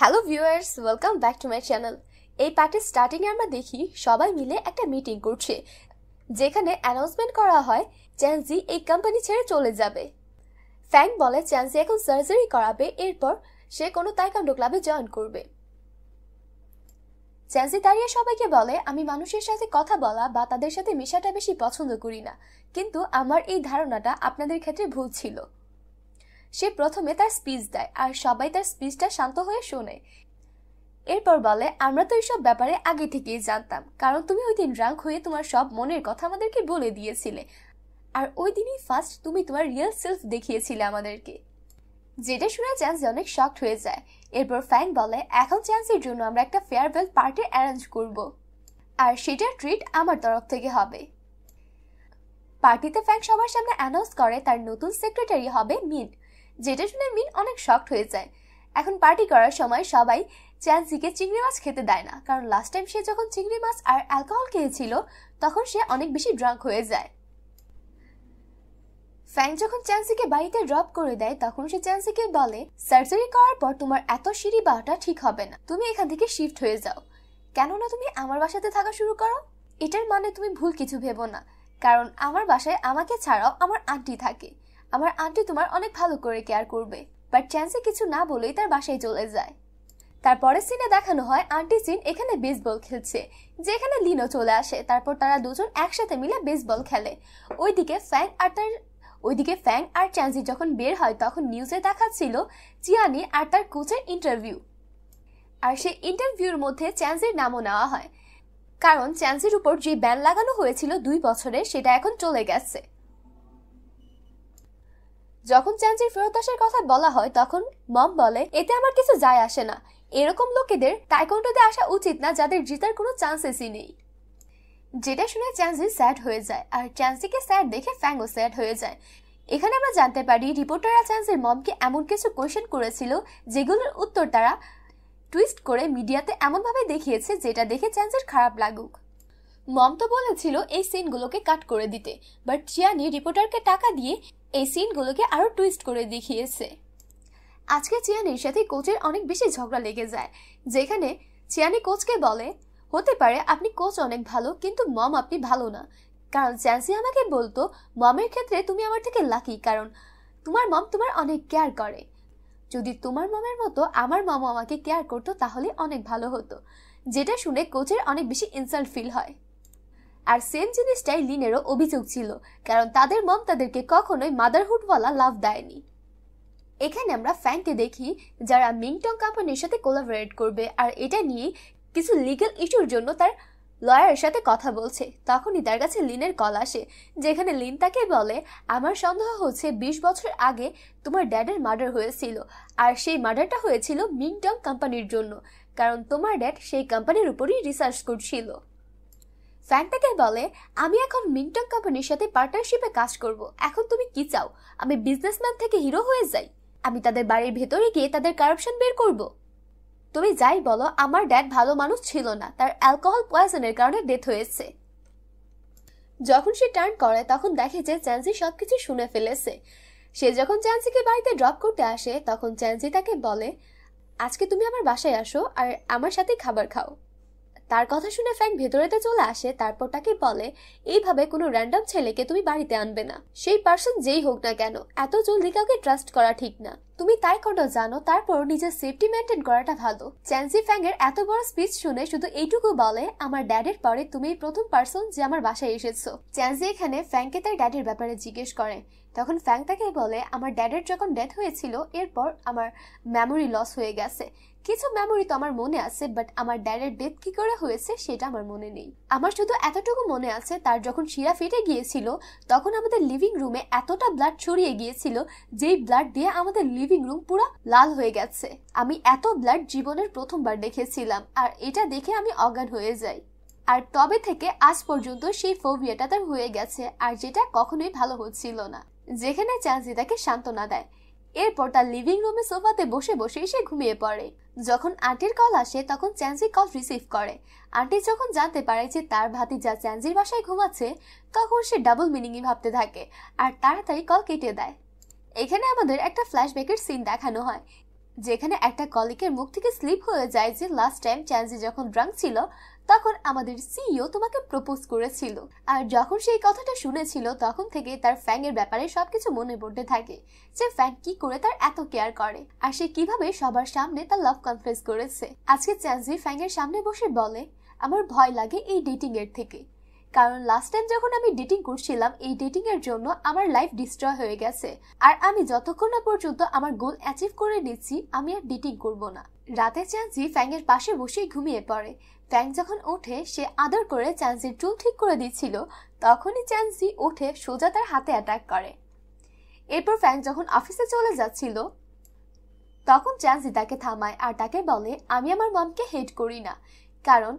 Hello viewers welcome back to my channel এই পার্টির স্টার্টিংয়ে আমরা দেখি সবাই মিলে একটা মিটিং করছে, যেখানে অ্যানাউন্সমেন্ট করা হয় চ্যান্সি এই কোম্পানি ছেড়ে চলে যাবে। ফ্যাং বলে চ্যান্সি এখন সার্জারি করাবে, এরপর সে কোনো তাইকান্ডো ক্লাবে জয়েন করবে। চ্যান্সি দাঁড়িয়ে সবাইকে বলে, আমি মানুষের সাথে কথা বলা বা তাদের সাথে মেশাটা বেশি পছন্দ করি না। কিন্তু আমার এই ধারণাটা আপনাদের ক্ষেত্রে ভুল ছিল। সে প্রথমে তার স্পিচ দেয় আর সবাই তার স্পিচটা শান্ত হয়ে শোনে। এরপর বলে, আমরা তো এইসব ব্যাপারে আগে থেকেই জানতাম, কারণ তুমি ওই দিন রাগ হয়ে তোমার সব মনের কথা আমাদেরকে বলে দিয়েছিলে। আর ওই দিনই ফার্স্ট তুমি তোমার রিয়েল সেলফ দেখিয়েছিলে আমাদেরকে। যেটা শুনে চ্যান্স অনেক শকড হয়ে যায়। এরপর ফ্যাং বলে, এখন চ্যান্সের জন্য আমরা একটা ফেয়ারওয়েল পার্টি অ্যারেঞ্জ করব। আর সেটার ট্রিট আমার তরফ থেকে হবে। পার্টিতে ফ্যাং সবার সামনে অ্যানাউন্স করে, তার নতুন সেক্রেটারি হবে মিন যেটা শুনে মিন অনেক শকড হয়ে যায়। এখন পার্টি করার সময় সবাই চ্যান্সিকে চিংড়ি মাছ খেতে দেয় না, কারণ লাস্ট টাইম সে যখন চিংড়ি মাছ আর অ্যালকোহল খেয়েছিল, তখন সে অনেক বেশি ড্রাঙ্ক হয়ে যায়। ফ্যাং যখন চ্যান্সিকে বাড়িতে ড্রপ করে দেয়, তখন সে চ্যান্সিকে বলে সার্জারি করার পর তোমার এত সিঁড়ি বাটা ঠিক হবে না। তুমি এখান থেকে শিফট হয়ে যাও। কেননা তুমি আমার বাসাতে থাকা শুরু করো। এটার মানে তুমি ভুল কিছু ভেবো না। কারণ আমার বাসায় আমাকে ছাড়াও আমার আন্টি থাকে। আমার আন্টি তোমার অনেক ভালো করে কেয়ার করবে বাট চ্যান্সে কিছু না বলেই তার বাসায় চলে যায়। তারপরে সিনে দেখানো হয় আন্টি সিন এখানে বেসবল খেলছে, যেখানে লিনো চলে আসে, তারপর তারা দুজন একসাথে মিলে বেসবল খেলে। ওইদিকে ফ্যাং আর তার, ওইদিকে ফ্যাং আর চ্যান্সি যখন বের হয়, তখন নিউজে দেখাচ্ছিল চিয়ানি আর তার কোচের ইন্টারভিউ আর সেই ইন্টারভিউর মধ্যে চ্যান্সির নামও নেওয়া হয়। কারণ চ্যান্সির উপর যে ব্যান লাগানো হয়েছিল দুই বছরে, সেটা এখন চলে গেছে। যখন চ্যান্সির ফেরত আসার কথা বলা হয়, তখন মম বলে, এতে আমার কিছু যায় আসে না। এরকম লোকেদের টাইকন্ডোতে আসা উচিত না যাদের জিতার কোনো চান্সেসই নেই যেটা শুনে চ্যান্সি স্যাড হয়ে যায়, আর চ্যান্সিকে স্যাড দেখে ফ্যাংও স্যাড হয়ে যায়। এখানে আমরা জানতে পারি, রিপোর্টাররা চ্যান্সের মমকে এমন কিছু কোয়েশ্চেন করেছিল, যেগুলোর উত্তর তারা টুইস্ট করে মিডিয়াতে এমনভাবে দেখিয়েছে, যেটা দেখে চ্যান্সের খারাপ লাগুক। মম তো বলেছিল এই সিনগুলোকে কাট করে দিতে বাট চিয়ানি রিপোর্টারকে টাকা দিয়ে এই সিনগুলোকে আরও টুইস্ট করে দেখিয়েছে। আজকে চিয়ানির সাথে কোচের অনেক বেশি ঝগড়া লেগে যায়, যেখানে চিয়ানি কোচকে বলে, হতে পারে আপনি কোচ অনেক ভালো, কিন্তু মম আপনি ভালো না। কারণ চ্যান্সি আমাকে বলতো, মমের ক্ষেত্রে তুমি আমার থেকে লাকি কারণ তোমার মম তোমার অনেক কেয়ার করে। যদি তোমার মমের মতো আমার মম আমাকে কেয়ার করতো, তাহলে অনেক ভালো হতো। যেটা শুনে কোচের অনেক বেশি ইনসাল্ট ফিল হয়। আর সেম জিনিসটাই লিনেরও অভিযোগ ছিল, কারণ তাদের মম তাদেরকে কখনোই মাদারহুডওয়ালা লাভ দেয়নি। এখানে আমরা ফ্যাংকে দেখি যারা মিংটং কোম্পানির সাথে কোলাবোরেট করবে, আর এটা নিয়ে কিছু লিগ্যাল ইস্যুর জন্য তার লয়ারের সাথে কথা বলছে। তখনই তার কাছে লিনের কল আসে, যেখানে লিন তাকে বলে, আমার সন্দেহ হচ্ছে বিশ বছর আগে তোমার ড্যাডের মার্ডার হয়েছিল, আর সেই মার্ডারটা হয়েছিল মিংটং কোম্পানির জন্য, কারণ তোমার ড্যাড সেই কোম্পানির উপরই রিসার্চ করছিল। ফ্যাং তাকে বলে, আমি এখন মিংটং কোম্পানির সাথে পার্টনারশিপে কাজ করব। এখন তুমি কি চাও? আমি বিজনেসম্যান থেকে হিরো হয়ে যাই। আমি তাদের বাড়ির ভেতরে গিয়ে তাদের কারাপশন বের করব। তুমি যাই বলো, আমার ড্যাড ভালো মানুষ ছিল না। তার অ্যালকোহল পয়জনের কারণে ডেথ হয়েছে। যখন সে টার্ন করে, তখন দেখে যে চ্যান্সি সবকিছু শুনে ফেলেছে। সে যখন চ্যান্সিকে বাড়িতে ড্রপ করতে আসে, তখন চ্যান্সি তাকে বলে, আজকে তুমি আমার বাসায় আসো আর আমার সাথে খাবার খাও। তার কথা শুনে ফ্যাং ভেতরেতে চলে আসে, তারপর তাকে বলে, এইভাবে কোনো র্যান্ডম ছেলেকে তুমি বাড়িতে আনবে না। সেই পার্সন যেই হোক না কেন, এত জলদি কাউকে ট্রাস্ট করা ঠিক না। তুমি তাই কোনো জানো, তারপর নিজের সেফটি মেনটেন করাটা ভালো। চ্যান্সি ফ্যাং এর এত বড় স্পিচ শুনে শুধু এইটুকু বলে, আমার ড্যাডের পরে তুমি প্রথম পার্সন যে আমার বাসায় এসেছ। চ্যান্সি এখানে ফ্যাংকে তার ড্যাডের ব্যাপারে জিজ্ঞেস করে। তখন ফ্যাং তাকে বলে, আমার ড্যাডের যখন ডেথ হয়েছিল, এরপর আমার মেমোরি লস হয়ে গেছে। কিছু মেমোরি তো আমার মনে আছে বাট আমার ড্যাডের ডেথ কি করে হয়েছে সেটা আমার মনে নেই। আমার শুধু এতটুকু মনে আছে, তার যখন শিরা ফেটে গিয়েছিল, তখন আমাদের লিভিং রুমে এতটা ব্লাড ছড়িয়ে গিয়েছিল, যেই ব্লাড দিয়ে আমাদের লিভিং রুম পুরো লাল হয়ে গেছে। আমি এত ব্লাড জীবনের প্রথমবার দেখেছিলাম, আর এটা দেখে আমি অজ্ঞান হয়ে যাই। আর তবে থেকে আজ পর্যন্ত সেই ফোবিয়াটা তার হয়ে গেছে, আর যেটা কখনোই ভালো হচ্ছিল না। যেখানে চান্সি তাকে সান্ত্বনা দেয় এরপর তার লিভিং রুমে সোফাতে বসে বসে সে ঘুমিয়ে পড়ে। যখন আন্টির কল আসে, তখন চ্যান্সি কল রিসিভ করে। আন্টি যখন জানতে পারে যে তার ভাতিজা চ্যান্সির বাসায় ঘুমাচ্ছে, তখন সে ডাবল মিনিংই ভাবতে থাকে আর তাড়াতাড়ি কল কেটে দেয়। এখানে আমাদের একটা ফ্ল্যাশব্যাকের সিন দেখানো হয়, যেখানে একটা কলিকের মুখ থেকে স্লিপ হয়ে যায় যে লাস্ট টাইম চ্যান্সি যখন ড্রাঙ্ক ছিল তখন আমাদের সিইও তোমাকে প্রপোজ করেছিল। আর যখন সেই কথাটা শুনেছিল, তখন থেকে তার ফ্যাং এর ব্যাপারে সবকিছু মনে পড়তে থাকে। যে ফ্যাং কি করে তার এত কেয়ার করে? আর সে কীভাবে সবার সামনে তার লাভ কনফেস করেছে? আজকে চ্যান্সি ফ্যাং এর সামনে বসে বলে, আমার ভয় লাগে এই ডেটিং এর থেকে। কারণ লাস্ট টাইম যখন আমি ডেটিং করছিলাম, এই ডেটিং এর জন্য আমার লাইফ ডিস্ট্রয় হয়ে গেছে। আর আমি যতক্ষণ না পর্যন্ত আমার গোল অ্যাচিভ করে নিচ্ছি, আমি আর ডেটিং করব না। রাতে চ্যান্সি ফ্যাং এর পাশে বসেই ঘুমিয়ে পড়ে। ফ্যাং যখন ওঠে, সে আদর করে চ্যান্সির চুল ঠিক করে দিচ্ছিল, তখনই চ্যান্সি ওঠে সোজা তার হাতে অ্যাটাক করে। এরপর ফ্যাং যখন অফিসে চলে যাচ্ছিল, তখন চ্যান্সি তাকে থামায় আর তাকে বলে, আমি আমার মমকে হেট করি না। কারণ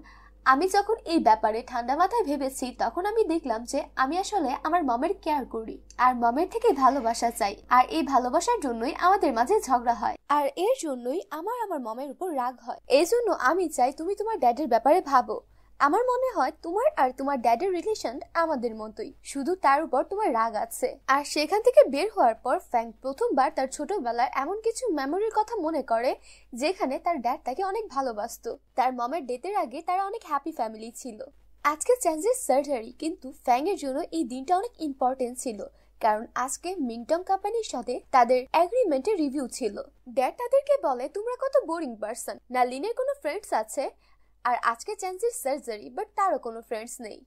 আমি যখন এই ব্যাপারে ঠান্ডা মাথায় ভেবেছি, তখন আমি দেখলাম যে আমি আসলে আমার মমের কেয়ার করি আর মমের থেকে ভালোবাসা চাই আর এই ভালোবাসার জন্যই আমাদের মাঝে ঝগড়া হয় আর এর জন্যই আমার আমার মমের উপর রাগ হয়। এই জন্য আমি চাই তুমি তোমার ড্যাডের ব্যাপারে ভাবো। আমার মনে হয় তোমার আর তোমার ড্যাডের রিলেশন আমাদের মতোই। শুধু তার উপর তোমার রাগ আছে। আর সেখান থেকে বের হওয়ার পর ফ্যাং প্রথমবার তার ছোটবেলার এমন কিছু মেমোরির কথা মনে করে, যেখানে তার ড্যাড তাকে অনেক ভালোবাসতো। তার মমের ডেথের আগে তারা অনেক হ্যাপি ফ্যামিলি ছিল। আজকে চ্যান্সেস সার্জারি কিন্তু ফ্যাং এর জন্য এই দিনটা অনেক ইম্পর্টেন্ট ছিল। কারণ আজকে মিংটং কোম্পানির সাথে তাদের এগ্রিমেন্টের রিভিউ ছিল। ড্যাড তাদেরকে বলে, তোমরা কত বোরিং পারসন না লিনের কোনো ফ্রেন্ডস আছে? আর আজকে চ্যান্সির সার্জারি বাট তারও কোনো ফ্রেন্ডস নেই।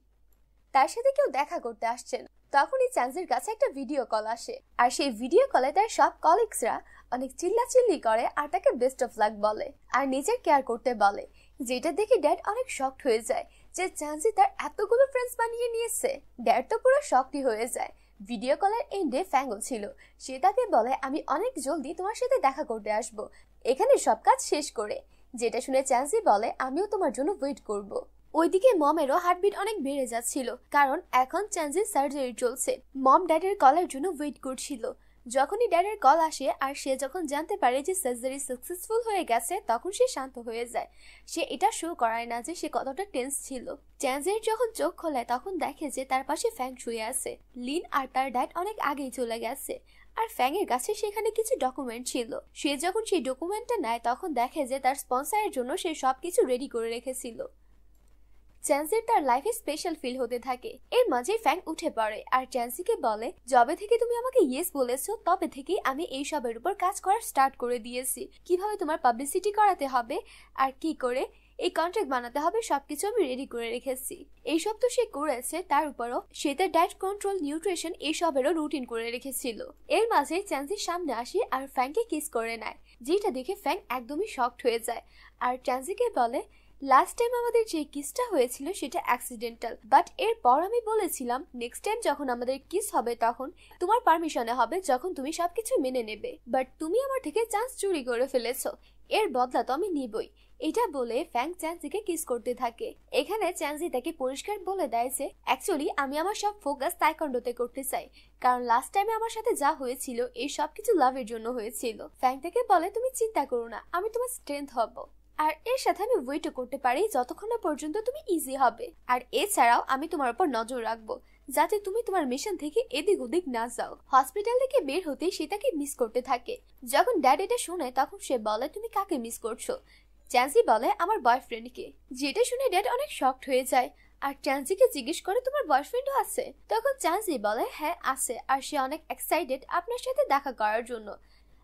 তার সাথে কেউ দেখা করতে আসছেন। তখনই চ্যান্সির কাছে একটা ভিডিও কল আসে। আর সেই ভিডিও কলে তার সব কলিগসরা অনেক চিল্লাচিল্লি করে আর তাকে বেস্ট অফ লাক বলে আর নিজের কেয়ার করতে বলে, যেটা দেখে ড্যাড অনেক শকড হয়ে যায় যে চ্যান্সি তার এতগুলো ফ্রেন্ডস বানিয়ে নিয়েছে। ড্যাড তো পুরো শকই হয়ে যায়। ভিডিও কলের এন্ডে ফ্যাঙ্গো ছিল। সে তাকে বলে, আমি অনেক জলদি তোমার সাথে দেখা করতে আসব। এখানে সব কাজ শেষ করে। যেটা শুনে চ্যান্সি বলে, আমিও তোমার জন্য ওয়েট করব। ওইদিকে মমেরও হার্টবিট অনেক বেড়ে যাচ্ছিল, কারণ এখন চ্যান্সির সার্জারি চলছে। মম ড্যাডের কলের জন্য ওয়েট করছিল। যখনই ড্যাডের কল আসে, আর সে যখন জানতে পারে যে সার্জারি সাকসেসফুল হয়ে গেছে, তখন সে শান্ত হয়ে যায়। সে এটা শো করায় না যে সে কতটা টেন্স ছিল। চ্যান্সের যখন চোখ খোলায়, তখন দেখে যে তার পাশে ফ্যাং শুয়ে আছে। লিন আর তার ড্যাড অনেক আগেই চলে গেছে। আর ফ্যাংয়ের কাছে সেখানে কিছু ডকুমেন্ট ছিল। সে যখন সেই ডকুমেন্টটা নেয়, তখন দেখে যে তার স্পন্সারের জন্য সে সবকিছু রেডি করে রেখেছিল। চ্যান্সির তার লাইফে স্পেশাল ফিল হতে থাকে। এর মাঝে ফ্যাং উঠে পড়ে আর চ্যান্সিকে বলে, যবে থেকে তুমি আমাকে ইয়েস বলেছ, তবে থেকেই আমি এই সবের উপর কাজ করা স্টার্ট করে দিয়েছি। কীভাবে তোমার পাবলিসিটি করাতে হবে আর কি করে এই কন্ট্রাক্ট বানাতে হবে, সবকিছু আমি রেডি করে রেখেছি। এইসব তো সে করেছে, তার উপরও সে তার ডায়েট কন্ট্রোল নিউট্রিশন এইসবেরও রুটিন করে রেখেছিল। এর মাঝে চ্যান্সির সামনে আসে আর ফ্যাংকে কিস করে নেয়, যেটা দেখে ফ্যাং একদমই শক্ট হয়ে যায়। আর চ্যান্সিকে বলে লাস্ট টাইম আমাদের যে কিসটা হয়েছিল সেটা অ্যাক্সিডেন্টাল বাট এরপর আমি বলেছিলাম নেক্সট টাইম যখন আমাদের কিস হবে তখন তোমার পারমিশনে হবে যখন তুমি সবকিছু মেনে নেবে বাট তুমি আমার থেকে চান্স চুরি করে ফেলেছো। এর বদলা তো আমি নিবই। এটা বলে ফ্যাং চ্যান্সিকে কিস করতে থাকে। এখানে চ্যান্সি তাকে পরিষ্কার বলে দেয় যে অ্যাকচুয়ালি আমি আমার সব ফোকাস তাইকন্ডোতে করতে চাই। কারণ লাস্ট টাইমে আমার সাথে যা হয়েছিল, এই সব কিছু লাভের জন্য হয়েছিল। ফ্যাং তাকে বলে, তুমি চিন্তা করো না, আমি তোমার স্ট্রেংথ হব। আর এর সাথে আমি ওয়েটও করতে পারি যতক্ষণ না পর্যন্ত তুমি ইজি হবে। আর এছাড়াও আমি তোমার উপর নজর রাখব, যাতে তুমি তোমার মিশন থেকে এদিক ওদিক না যাও। হসপিটাল থেকে বের হতে সে তাকে মিস করতে থাকে। যখন ড্যাড এটা শুনে, তখন সে বলে, তুমি কাকে মিস করছ? চ্যান্সি বলে আমার বয়ফ্রেন্ডকে। যেটা শুনে ড্যাড অনেক শক্ট হয়ে যায়। আর চ্যান্সিকে জিজ্ঞেস করে, তোমার বয়ফ্রেন্ডও আছে? তখন চ্যান্সি বলে হ্যাঁ আছে। আর সে অনেক এক্সাইটেড আপনার সাথে দেখা করার জন্য।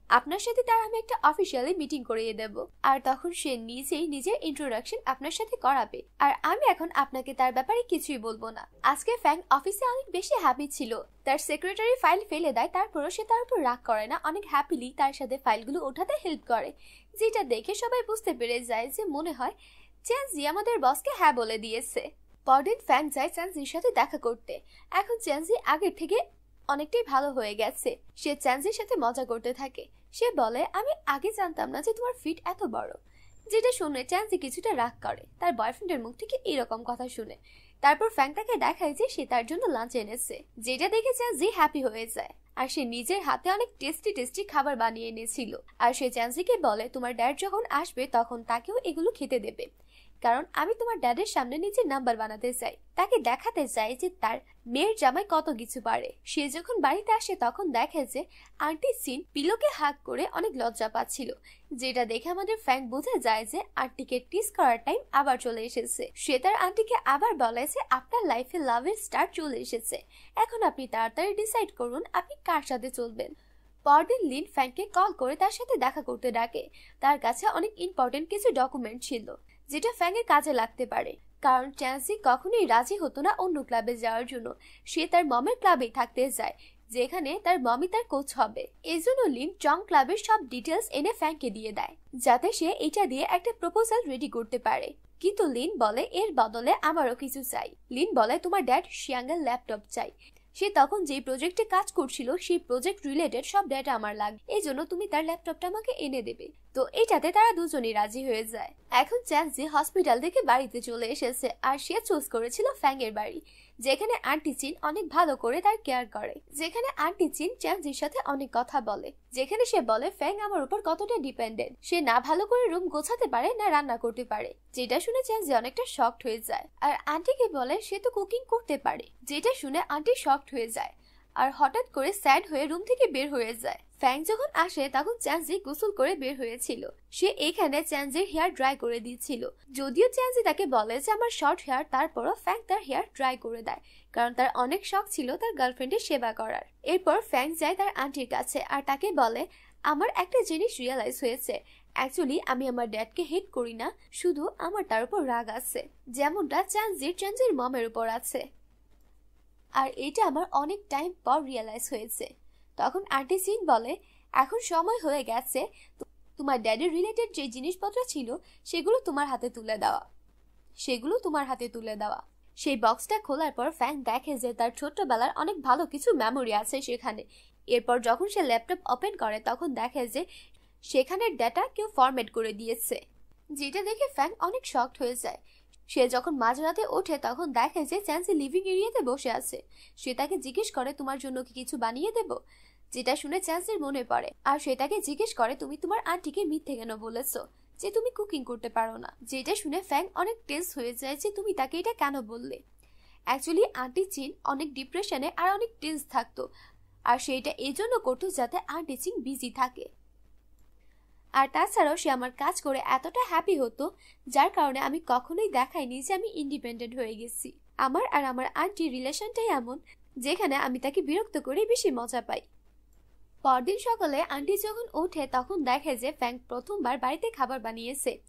আপনার সাথে তার আমি একটা অফিসিয়ালি মিটিং করিয়ে দেব। আর তখন সে নিজেই নিজের ইন্ট্রোডাকশন আপনার সাথে করাবে। আর আমি এখন আপনাকে তার ব্যাপারে কিছুই বলব না। আজকে ফ্যাং অফিসে অনেক বেশি হ্যাপি ছিল। তার সেক্রেটারি ফাইল ফেলে দেয়, তারপরও সে তার উপর রাগ করে না। অনেক হ্যাপিলি তার সাথে ফাইলগুলো ওঠাতে হেল্প করে। যেটা দেখে সবাই বুঝতে পেরে যায় যে মনে হয় চ্যান্সি আমাদের বসকে হ্যাঁ বলে দিয়েছে। পরদিন ফ্যাং যায় চ্যান্সির সাথে দেখা করতে। এখন চ্যান্সি আগের থেকে অনেকটাই ভালো হয়ে গেছে। সে চ্যান্সির সাথে মজা করতে থাকে। সে বলে, আমি আগে জানতাম না যে তোমার ফিট এত বড়। যেটা শুনে চ্যান্সি কিছুটা রাগ করে। তার বয়ফ্রেন্ডের মুখ থেকে এরকম কথা শুনে। তারপর ফ্যাং তাকে দেখায় যে সে তার জন্য লাঞ্চ এনেছে। যেটা দেখে চ্যান্সি হ্যাপি হয়ে যায়। আর সে নিজের হাতে অনেক টেস্টি টেস্টি খাবার বানিয়ে এনেছিল। আর সে চ্যান্সিকে বলে, তোমার ড্যাড যখন আসবে, তখন তাকেও এগুলো খেতে দেবে। কারণ আমি তোমার ড্যাডের সামনে নিজের নাম্বার বানাতে চাই। তাকে দেখাতে চাই যে তার মেয়ের জামাই কত কিছু পারে। সে যখন বাড়িতে আসে তখন দেখে যে আন্টি সিন পিলোকে হাক করে অনেক লজ্জা পাচ্ছিল, যেটা দেখে আমাদের ফ্যাং বুঝে যায় যে আন্টিকে টিস করার টাইম আবার চলে এসেছে। সে তার আন্টিকে আবার বলে যে আপনার লাইফে লাভের স্টার চলে এসেছে। এখন আপনি তাড়াতাড়ি ডিসাইড করুন আপনি কার সাথে চলবেন। পরদিন লিন ফ্যাংকে কল করে তার সাথে দেখা করতে ডাকে। তার কাছে অনেক ইম্পর্টেন্ট কিছু ডকুমেন্ট ছিল। যেটা ফ্যাংয়ের কাজে লাগতে পারে। কারণ চ্যান্সি কখনোই রাজি হতো না অন্য ক্লাবে যাওয়ার জন্য। সে তার মমের ক্লাবেই থাকতে যায় যেখানে তার মমি তার কোচ হবে। এই জন্য লিন চং ক্লাবের সব ডিটেলস এনে ফ্যাংকে দিয়ে দেয়, যাতে সে এটা দিয়ে একটা প্রপোজাল রেডি করতে পারে। কিন্তু লিন বলে, এর বদলে আমারও কিছু চাই। লিন বলে, তোমার ড্যাড শিয়াঙ্গের ল্যাপটপ চাই। সে তখন যে প্রজেক্টে কাজ করছিল, সেই প্রজেক্ট রিলেটেড সব ডেটা আমার লাগবে। এই জন্য তুমি তার ল্যাপটপটা আমাকে এনে দেবে। তো এটাতে তারা দুজনেই রাজি হয়ে যায়। এখন চ্যান্সি হসপিটাল থেকে বাড়িতে চলে এসেছে, আর সে চুজ করেছিল ফ্যাংয়ের বাড়ি। যেখানে আন্টি চিন অনেক ভালো করে তার কেয়ার করে। যেখানে আন্টি চিন চ্যাংজির সাথে অনেক কথা বলে। যেখানে সে বলে, ফ্যাং আমার উপর কতটা ডিপেন্ডেন্ট। সে না ভালো করে রুম গোছাতে পারে, না রান্না করতে পারে। যেটা শুনে চ্যাংজি অনেকটা শক্ট হয়ে যায়। আর আন্টিকে বলে, সে তো কুকিং করতে পারে। যেটা শুনে আন্টি শক্ট হয়ে যায়। আর হঠাৎ করে স্যাড হয়ে রুম থেকে বের হয়ে যায়। ফ্যাং যখন আসে, তখন চ্যান্সি গোসল করে বের হয়েছিল। সে এখানে চ্যান্সির হেয়ার ড্রাই করে দিয়েছিল যদিও চ্যান্সি তাকে বলে যে, আমার শর্ট হেয়ার তারপরও ফ্যাং তার হেয়ার ড্রাই করে দেয়। কারণ তার অনেক শখ ছিল তার গার্লফ্রেন্ডের সেবা করার। এরপর ফ্যাং যায় তার আন্টির কাছে আর তাকে বলে, আমার একটা জিনিস রিয়েলাইজ হয়েছে। অ্যাকচুয়ালি আমি আমার ড্যাডকে হেট করি না, শুধু আমার তার উপর রাগ আছে। যেমনটা চ্যান্সির চ্যান্সির মমের উপর আছে। আর এটা আমার অনেক টাইম পর রিয়েলাইজ হয়েছে। তখন আন্টি সিন বলে, এখন সময় হয়ে গেছে তোমার ড্যাডির রিলেটেড যে জিনিসপত্র ছিল সেগুলো তোমার হাতে তুলে দেওয়া। সেগুলো তোমার হাতে তুলে দেওয়া। সেই বক্সটা খোলার পর ফ্যাং দেখে যে তার ছোট্টবেলার অনেক ভালো কিছু মেমোরি আছে সেখানে। এরপর যখন সে ল্যাপটপ ওপেন করে, তখন দেখে যে সেখানের ডেটা কেউ ফরম্যাট করে দিয়েছে। যেটা দেখে ফ্যাং অনেক শক্ট হয়ে যায়। সে যখন মাঝরাতে ওঠে, তখন দেখে যে চ্যান্সি লিভিং এরিয়াতে বসে আছে। সে তাকে জিজ্ঞেস করে, তোমার জন্য কি কিছু বানিয়ে দেব? যেটা শুনে চ্যান্সির মনে পড়ে। আর সে তাকে জিজ্ঞেস করে, তুমি তোমার আন্টিকে মিথ্যে কেন বলেছ? যে তুমি কুকিং করতে পারো না। যেটা শুনে ফ্যাং অনেক টেন্স হয়ে যায় যে, তুমি তাকে এটা কেন বললে? অ্যাকচুয়ালি, আন্টি চিন অনেক ডিপ্রেশনে আর অনেক টেন্স থাকতো। আর সেটা এই জন্য করতো যাতে আন্টি চিন বিজি থাকে। আর তাছাড়াও সে আমার কাজ করে এতটা হ্যাপি হতো, যার কারণে আমি কখনোই দেখাইনি যে আমি ইন্ডিপেন্ডেন্ট হয়ে গেছি। আমার আর আমার আন্টির রিলেশনটাই এমন, যেখানে আমি তাকে বিরক্ত করে বেশি মজা পাই। পরদিন সকালে আন্টি যখন ওঠে, তখন দেখে যে ফ্যাং প্রথমবার বাড়িতে খাবার বানিয়েছে,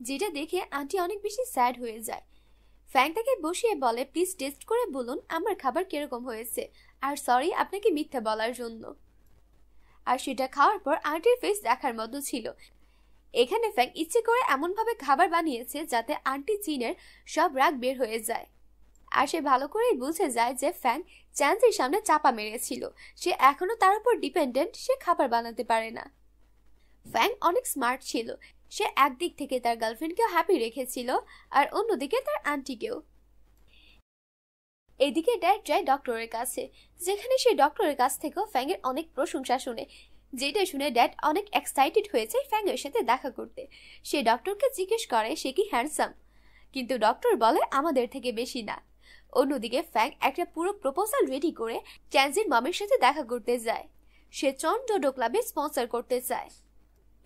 যেটা দেখে আন্টি অনেক বেশি স্যাড হয়ে যায়। ফ্যাং তাকে বসিয়ে বলে প্লিজ টেস্ট করে বলুন আমার খাবার কীরকম হয়েছে। আর সরি আপনাকে মিথ্যা বলার জন্য। আর সেটা খাওয়ার পর আন্টির ফেস দেখার মতো ছিল। এখানে ফ্যাং ইচ্ছে করে এমনভাবে খাবার বানিয়েছে যাতে আন্টি চিনের সব রাগ বের হয়ে যায়। আর সে ভালো করেই বুঝে যায় যে ফ্যাং চ্যান্সির সামনে চাপা মেরেছিল। সে এখনও তার উপর ডিপেন্ডেন্ট সে খাবার বানাতে পারে না। ফ্যাং অনেক স্মার্ট ছিল। সে একদিক থেকে তার গার্লফ্রেন্ডকেও হ্যাপি রেখেছিল আর অন্যদিকে তার আন্টিকেও এদিকে ড্যাড যায় ডক্টরের কাছে, যেখানে সে ডক্টরের কাছ থেকেও ফ্যাংয়ের অনেক প্রশংসা শুনে, যেটা শুনে ড্যাড অনেক এক্সাইটেড হয়েছে ফ্যাংয়ের সাথে দেখা করতে। সে ডক্টরকে জিজ্ঞেস করে, সে কি হ্যান্ডসাম কিন্তু ডক্টর বলে, আমাদের থেকে বেশি না। অন্যদিকে ফ্যাং একটা পুরো প্রপোজাল রেডি করে চ্যান্সির মামের সাথে দেখা করতে যায়। সে চন ডোডো ক্লাবে স্পন্সর করতে চায়।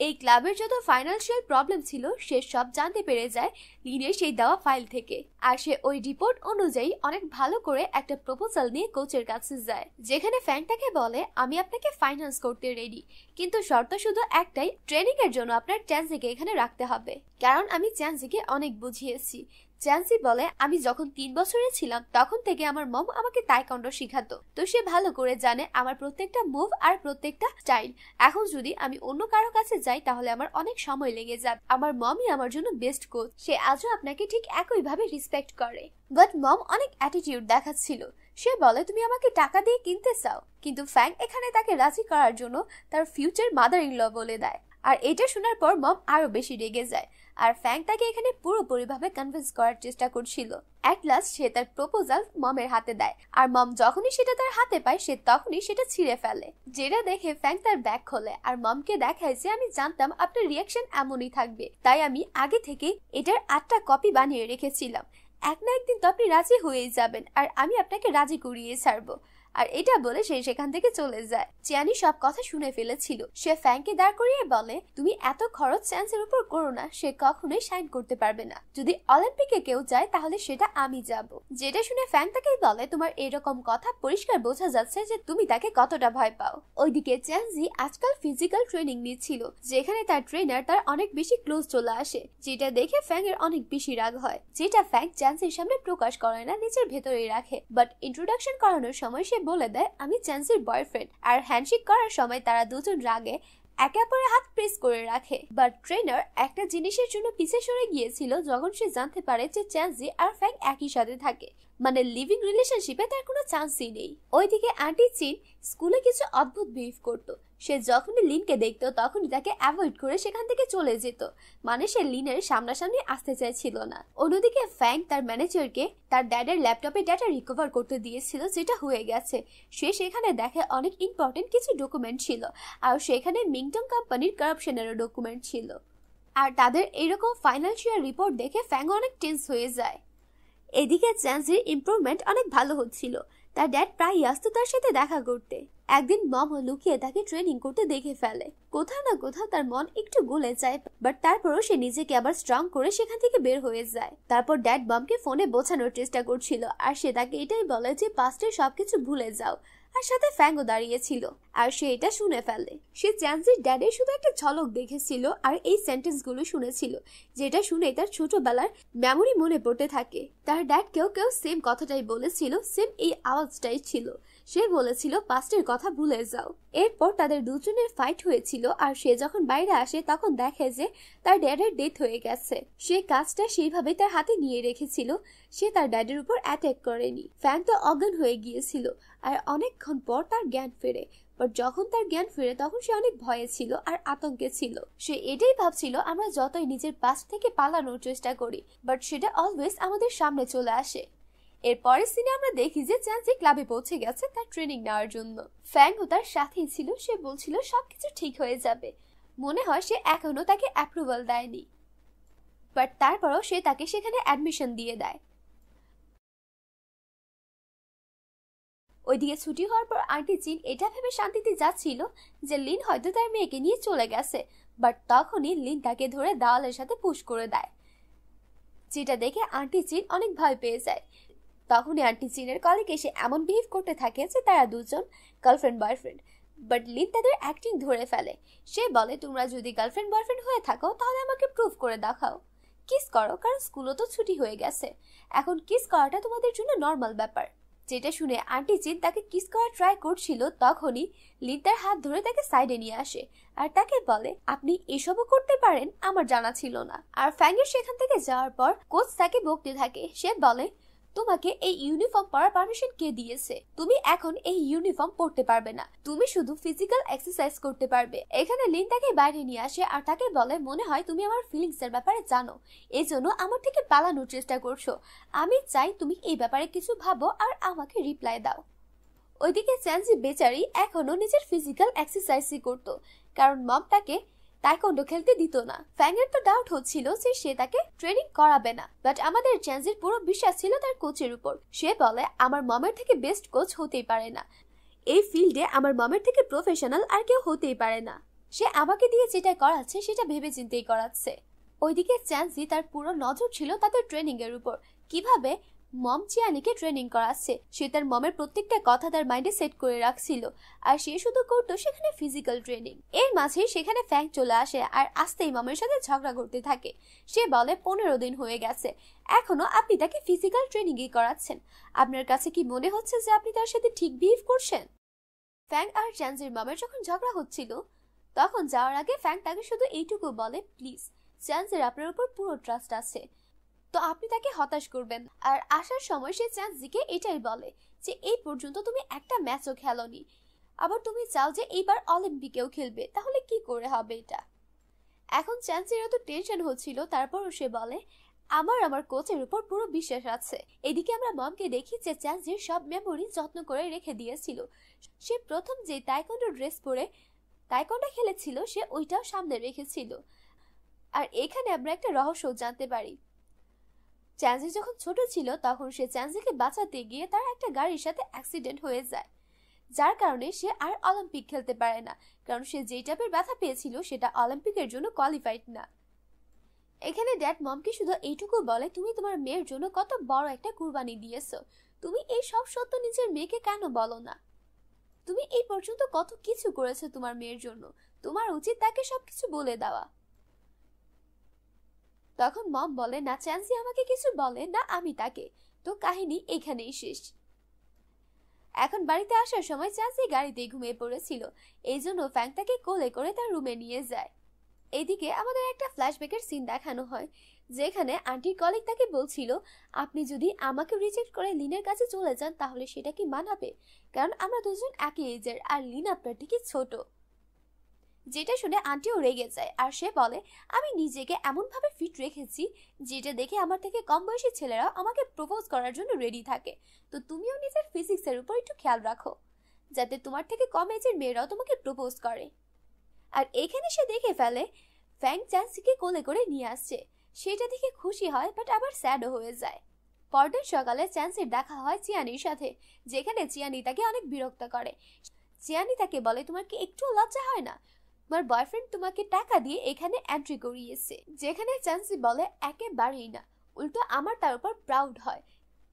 এই ক্লাবের যত ফাইনান্সিয়াল প্রবলেম ছিল, সে সব জানতে পেরে যায় লিনের সেই দেওয়া ফাইল থেকে। আর সে ওই রিপোর্ট অনুযায়ী অনেক ভালো করে একটা প্রপোজাল নিয়ে কোচের কাছে যায়, যেখানে ফ্যাংটাকে বলে, আমি আপনাকে ফাইনান্স করতে রেডি কিন্তু শর্ত শুধু একটাই ট্রেনিং এর জন্য আপনার চ্যান্সিকে এখানে রাখতে হবে। কারণ আমি চ্যান্সিকে অনেক বুঝিয়েছি চ্যান্সি বলে, আমি যখন তিন বছরের ছিলাম, তখন থেকে আমার মম আমাকে তাইকন্ডো শিখাতো। তো সে ভালো করে জানে আমার প্রত্যেকটা মুভ আর প্রত্যেকটা স্টাইল এখন যদি আমি অন্য কারও কাছে যাই, তাহলে আমার অনেক সময় লেগে যাবে। আমার মমই আমার জন্য বেস্ট কোচ সে আজও আপনাকে ঠিক একইভাবে রিসপেক্ট করে। বাট মম অনেক অ্যাটিটিউড দেখাচ্ছিল। সে বলে, তুমি আমাকে টাকা দিয়ে কিনতে চাও, কিন্তু ফ্যাং এখানে তাকে রাজি করার জন্য তার ফিউচার মাদার ইন ল বলে দেয়। আর এটা শোনার পর মম আরও বেশি রেগে যায়। আর ফ্যাং তাকে এখানে পুরোপুরিভাবে কনভিন্স করার চেষ্টা করছিল। অ্যাট লাস্ট সে তার প্রপোজাল মমের হাতে দেয়। আর মম যখনই সেটা তার হাতে পায়, সে তখনই সেটা ছিঁড়ে ফেলে। যেটা দেখে ফ্যাং তার ব্যাগ খোলে আর মমকে দেখায় যে, আমি জানতাম আপনার রিয়াকশন এমনই থাকবে। তাই আমি আগে থেকে এটার আটটা কপি বানিয়ে রেখেছিলাম। এক না একদিন তো আপনি রাজি হয়েই যাবেন। আর আমি আপনাকে রাজি করিয়ে ছাড়বো। আর এটা বলে সে সেখান থেকে চলে যায়। চিয়ানি সব কথা শুনে ফেলেছিল। সে ফ্যাংকে দাঁড় করিয়ে বলে, তুমি এত খরচ চ্যান্সের উপর করো না, সে কখনোই সাইন করতে পারবে না। যদি অলিম্পিকে কেউ যায়, তাহলে সেটা আমি যাব। যেটা শুনে ফ্যাং তাকে বলে, তোমার এরকম কথা পরিষ্কার বোঝা যাচ্ছে যে তুমি তাকে কতটা ভয় পাও। ওইদিকে চ্যান্সি আজকাল ফিজিক্যাল ট্রেনিং নিচ্ছিল, যেখানে তার ট্রেনার তার অনেক বেশি ক্লোজ চলে আসে, যেটা দেখে ফ্যাং এর অনেক বেশি রাগ হয়, যেটা ফ্যাং চ্যান্সির সামনে প্রকাশ করে না, নিজের ভেতরে রাখে। বাট ইন্ট্রোডাকশন করানোর সময় সে বলে দেয়, আমি চ্যান্সির বয়ফ্রেন্ড আর হ্যান্ডশেক করার সময় তারা দুজন রাগে একে অপরের হাত প্রেস করে রাখে। বাট ট্রেনার একটা জিনিসের জন্য পিছে সরে গিয়েছিল যখন সে জানতে পারে যে চ্যান্সি আর ফ্যাং একই সাথে থাকে। মানে লিভিং রিলেশনশিপে তার কোনো চান্সই নেই। ওইদিকে আন্টি চিন স্কুলে কিছু অদ্ভুত বিহেভ করতো। সে যখনই লিনকে দেখতো, তখনই তাকে অ্যাভয়েড করে সেখান থেকে চলে যেত। মানে সে লিনের সামনাসামনি আসতে চাইছিল না। অন্যদিকে ফ্যাং তার ম্যানেজারকে তার ড্যাডের ল্যাপটপে ডাটা রিকভার করতে দিয়েছিল, যেটা হয়ে গেছে। সে সেখানে দেখে অনেক ইম্পর্টেন্ট কিছু ডকুমেন্ট ছিল, আর সেখানে মিংটং কোম্পানির কারাপশনেরও ডকুমেন্ট ছিল। আর তাদের এরকম ফাইন্যান্সিয়াল রিপোর্ট দেখে ফ্যাং অনেক টেন্স হয়ে যায়। এদিকে চ্যান্সের ইম্প্রুভমেন্ট অনেক ভালো হচ্ছিল। তার ড্যাড প্রায়ই আসতো তার সাথে দেখা করতে। একদিন মম লুকিয়ে তাকে ট্রেনিং করতে দেখে ফেলে। কোথাও না কোথাও তার মন একটু গলে যায় বাট তারপরও সে নিজেকে আবার স্ট্রং করে সেখান থেকে বের হয়ে যায়। তারপর ড্যাড মমকে ফোনে বোঝানোর চেষ্টা করছিল, আর সে তাকে এটাই বলে যে পাস্টে সবকিছু ভুলে যাও। আর সাথে ফ্যাঙ্গো দাঁড়িয়েছিল। আর সে এটা শুনে ফেলে। সে চ্যান্সির ড্যাডের শুধু একটা ঝলক দেখেছিল আর এই সেন্টেন্সগুলো শুনেছিল, যেটা শুনে তার ছোটবেলার মেমোরি মনে পড়তে থাকে। তার ড্যাড কেউ কেউ সেম কথাটাই বলেছিল সেম এই আওয়াজটাই ছিল। সে বলেছিল, পাস্টের কথা ভুলে যাও। এরপর তাদের দুজনের ফাইট হয়েছিল আর সে যখন বাইরে আসে, তখন দেখে যে তার ড্যাডের ডেথ হয়ে গেছে। সে কাজটা সেইভাবে তার হাতে নিয়ে রেখেছিল, সে তার ড্যাডের উপর অ্যাটাক করেনি। ফ্যান তো অজ্ঞান হয়ে গিয়েছিল আর অনেকক্ষণ পর তার জ্ঞান ফেরে। বাট যখন তার জ্ঞান ফিরে, তখন সে অনেক ভয়ে ছিল আর আতঙ্কে ছিল। সে এটাই ভাবছিল, আমরা যতই নিজের পাশ থেকে পালানোর চেষ্টা করি বাট সেটা অলওয়েজ আমাদের সামনে চলে আসে। এর পরের সিনে আমরা দেখি যে চ্যান্সি ক্লাবে পৌঁছে গেছে, তার ট্রেনিং নেওয়ার জন্য। ফ্যাংও তার সাথেই ছিল, সে বলছিল, সবকিছু ঠিক হয়ে যাবে। মনে হয় সে এখনও তাকে অ্যাপ্রুভাল দেয়নি। বাট তারপরও সে তাকে সেখানে অ্যাডমিশন দিয়ে দেয়। ওইদিকে ছুটি হওয়ার পর আন্টি চিন এটা ভেবে শান্তিতে যাচ্ছিল যে লিন হয়তো তার মেয়েকে নিয়ে চলে গেছে বাট তখনই লিন তাকে ধরে দেওয়ালের সাথে পুশ করে দেয়, যেটা দেখে আন্টি চিন অনেক ভয় পেয়ে যায়। তখনই আন্টি চিনের কলিগ এসে এমন বিহেভ করতে থাকে যে তারা দুজন গার্লফ্রেন্ড বয়ফ্রেন্ড বাট লিন তাদের অ্যাক্টিং ধরে ফেলে। সে বলে, তোমরা যদি গার্লফ্রেন্ড বয়ফ্রেন্ড হয়ে থাকো, তাহলে আমাকে প্রুফ করে দেখাও। কিস করো, কারণ স্কুলও তো ছুটি হয়ে গেছে। এখন কিস করাটা তোমাদের জন্য নর্মাল ব্যাপার। যেটা শুনে আন্টি জিৎ তাকে কিস করার ট্রাই করছিল, তখনই লিন তার হাত ধরে তাকে সাইডে নিয়ে আসে আর তাকে বলে, আপনি এসবও করতে পারেন, আমার জানা ছিল না। আর ফ্যাঙ্গের সেখান থেকে যাওয়ার পর কোচ তাকে বকতে থাকে। সে বলে তোমাকে এই ইউনিফর্ম পরার পারমিশন কে দিয়েছে? তুমি এখন এই ইউনিফর্ম পরতে পারবে না। তুমি শুধু ফিজিক্যাল এক্সারসাইজ করতে পারবে। এখানে লিন তাকে বাইরে নিয়ে আসে আর তাকে বলে, মনে হয় তুমি আমার ফিলিংস এর ব্যাপারে জানো। এই জন্য আমার থেকে পালানোর চেষ্টা করছ। আমি চাই তুমি এই ব্যাপারে কিছু ভাবো আর আমাকে রিপ্লাই দাও। ওইদিকে চ্যান্সি বেচারি এখনও নিজের ফিজিক্যাল এক্সারসাইজই করতো। কারণ মম তাকে তাইকন্ডো খেলতে দিত না। ফ্যাংয়ের তো ডাউট হচ্ছিল যে সে তাকে ট্রেনিং করাবে না। বাট আমাদের চ্যান্সের পুরো বিশ্বাস ছিল তার কোচের উপর। সে বলে, আমার মমের থেকে বেস্ট কোচ হতেই পারে না। এই ফিল্ডে আমার মমের থেকে প্রফেশনাল আর কেউ হতেই পারে না। সে আমাকে দিয়ে যেটা করাচ্ছে, সেটা ভেবে চিন্তেই করাচ্ছে। ওইদিকে চ্যান্সি তার পুরো নজর ছিল তাদের ট্রেনিং এর উপর। কীভাবে মম চিয়ানিকে ট্রেনিং করাচ্ছে। সে তার মমের প্রত্যেকটা কথা তার মাইন্ডে সেট করে রাখছিল। আর সে শুধু করতো সেখানে ফিজিক্যাল ট্রেনিং এর মাঝে সেখানে ফ্যাং চলে আসে আর আসতেই মমের সাথে ঝগড়া করতে থাকে। সে বলে, পনেরো দিন হয়ে গেছে। এখনও আপনি তাকে ফিজিক্যাল ট্রেনিংই করাচ্ছেন। আপনার কাছে কি মনে হচ্ছে যে আপনি তার সাথে ঠিক বিহেভ করছেন? ফ্যাং আর চ্যান্সের মমের যখন ঝগড়া হচ্ছিল, তখন যাওয়ার আগে ফ্যাং তাকে শুধু এইটুকু বলে প্লিজ চ্যান্সের আপনার উপর পুরো ট্রাস্ট আছে। তো আপনি তাকে হতাশ করবেন। আর আসার সময় সে চ্যান্সিকে এটাই বলে যে, এই পর্যন্ত তুমি একটা ম্যাচও খেলোনি। আবার তুমি চাও যে এইবার অলিম্পিকেও খেলবে। তাহলে কি করে হবে এটা? এখন চ্যান্সের এত টেনশন হচ্ছিল। তারপরও সে বলে, আমার আমার কোচের উপর পুরো বিশ্বাস আছে। এদিকে আমরা মমকে দেখি যে চ্যান্সের সব মেমোরি যত্ন করে রেখে দিয়েছিল। সে প্রথম যে তাইকন্ডো ড্রেস পরে তাইকন্ডা খেলেছিল, সে ওইটাও সামনে রেখেছিল। আর এখানে আমরা একটা রহস্য জানতে পারি। চ্যান্সি যখন ছোট ছিল, তখন সে চ্যান্সিকে বাঁচাতে গিয়ে তার একটা গাড়ির সাথে অ্যাক্সিডেন্ট হয়ে যায়। যার কারণে সে আর অলিম্পিক খেলতে পারে না, কারণ সে যেই টাইপের ব্যথা পেয়েছিল, সেটা অলিম্পিকের জন্য কোয়ালিফাইড না। এখানে ড্যাড মমকে শুধু এইটুকু বলে, তুমি তোমার মেয়ের জন্য কত বড় একটা কুরবানি দিয়েছ। তুমি এই সব সত্য নিজের মেয়েকে কেন বলো না? তুমি এই পর্যন্ত কত কিছু করেছ তোমার মেয়ের জন্য। তোমার উচিত তাকে সবকিছু বলে দেওয়া। তখন মম বলে, না, চ্যান্সি আমাকে কিছু বলে, না, আমি তাকে। তো কাহিনী এখানেই শেষ। এখন বাড়িতে আসার সময় চ্যান্সি গাড়িতেই ঘুমিয়ে পড়েছিল। এই জন্য ফ্যাং তাকে কোলে করে তার রুমে নিয়ে যায়। এদিকে আমাদের একটা ফ্ল্যাশব্যাকের সিন দেখানো হয়, যেখানে আন্টির কলিগ তাকে বলছিল, আপনি যদি আমাকে রিজেক্ট করে লিনের কাছে চলে যান, তাহলে সেটা কি মানাবে? কারণ আমরা দুজন একই এজের, আর লিন আপনার থেকে ছোট। যেটা শুনে আন্টিও রেগে যায় আর সে বলে, আমি নিজেকে এমনভাবে ফিট রেখেছি যেটা দেখে আমার থেকে কম বয়সী ছেলেরা আমাকে প্রপোজ করার জন্য রেডি থাকে। তো তুমিও নিজের ফিজিক্সের উপর একটু খেয়াল রাখো, যাতে তোমার থেকে কম এজের মেয়েরাও তোমাকে প্রপোজ করে। আর এখানে সে দেখে ফেলে ফ্যাং চ্যান্সিকে কোলে করে নিয়ে আসছে। সেটা দেখে খুশি হয় বাট আবার স্যাডও হয়ে যায়। পরদিন সকালে চ্যান্সির দেখা হয় চিয়ানির সাথে, যেখানে চিয়ানি তাকে অনেক বিরক্ত করে। চিয়ানি তাকে বলে, তোমার কি একটু লজ্জা হয় না? তোমার বয়ফ্রেন্ড তোমাকে টাকা দিয়ে এখানে এন্ট্রি করিয়েছে যেখানে চান্সি বলে একেবারেই না। উল্টো আমার তার উপর প্রাউড হয়,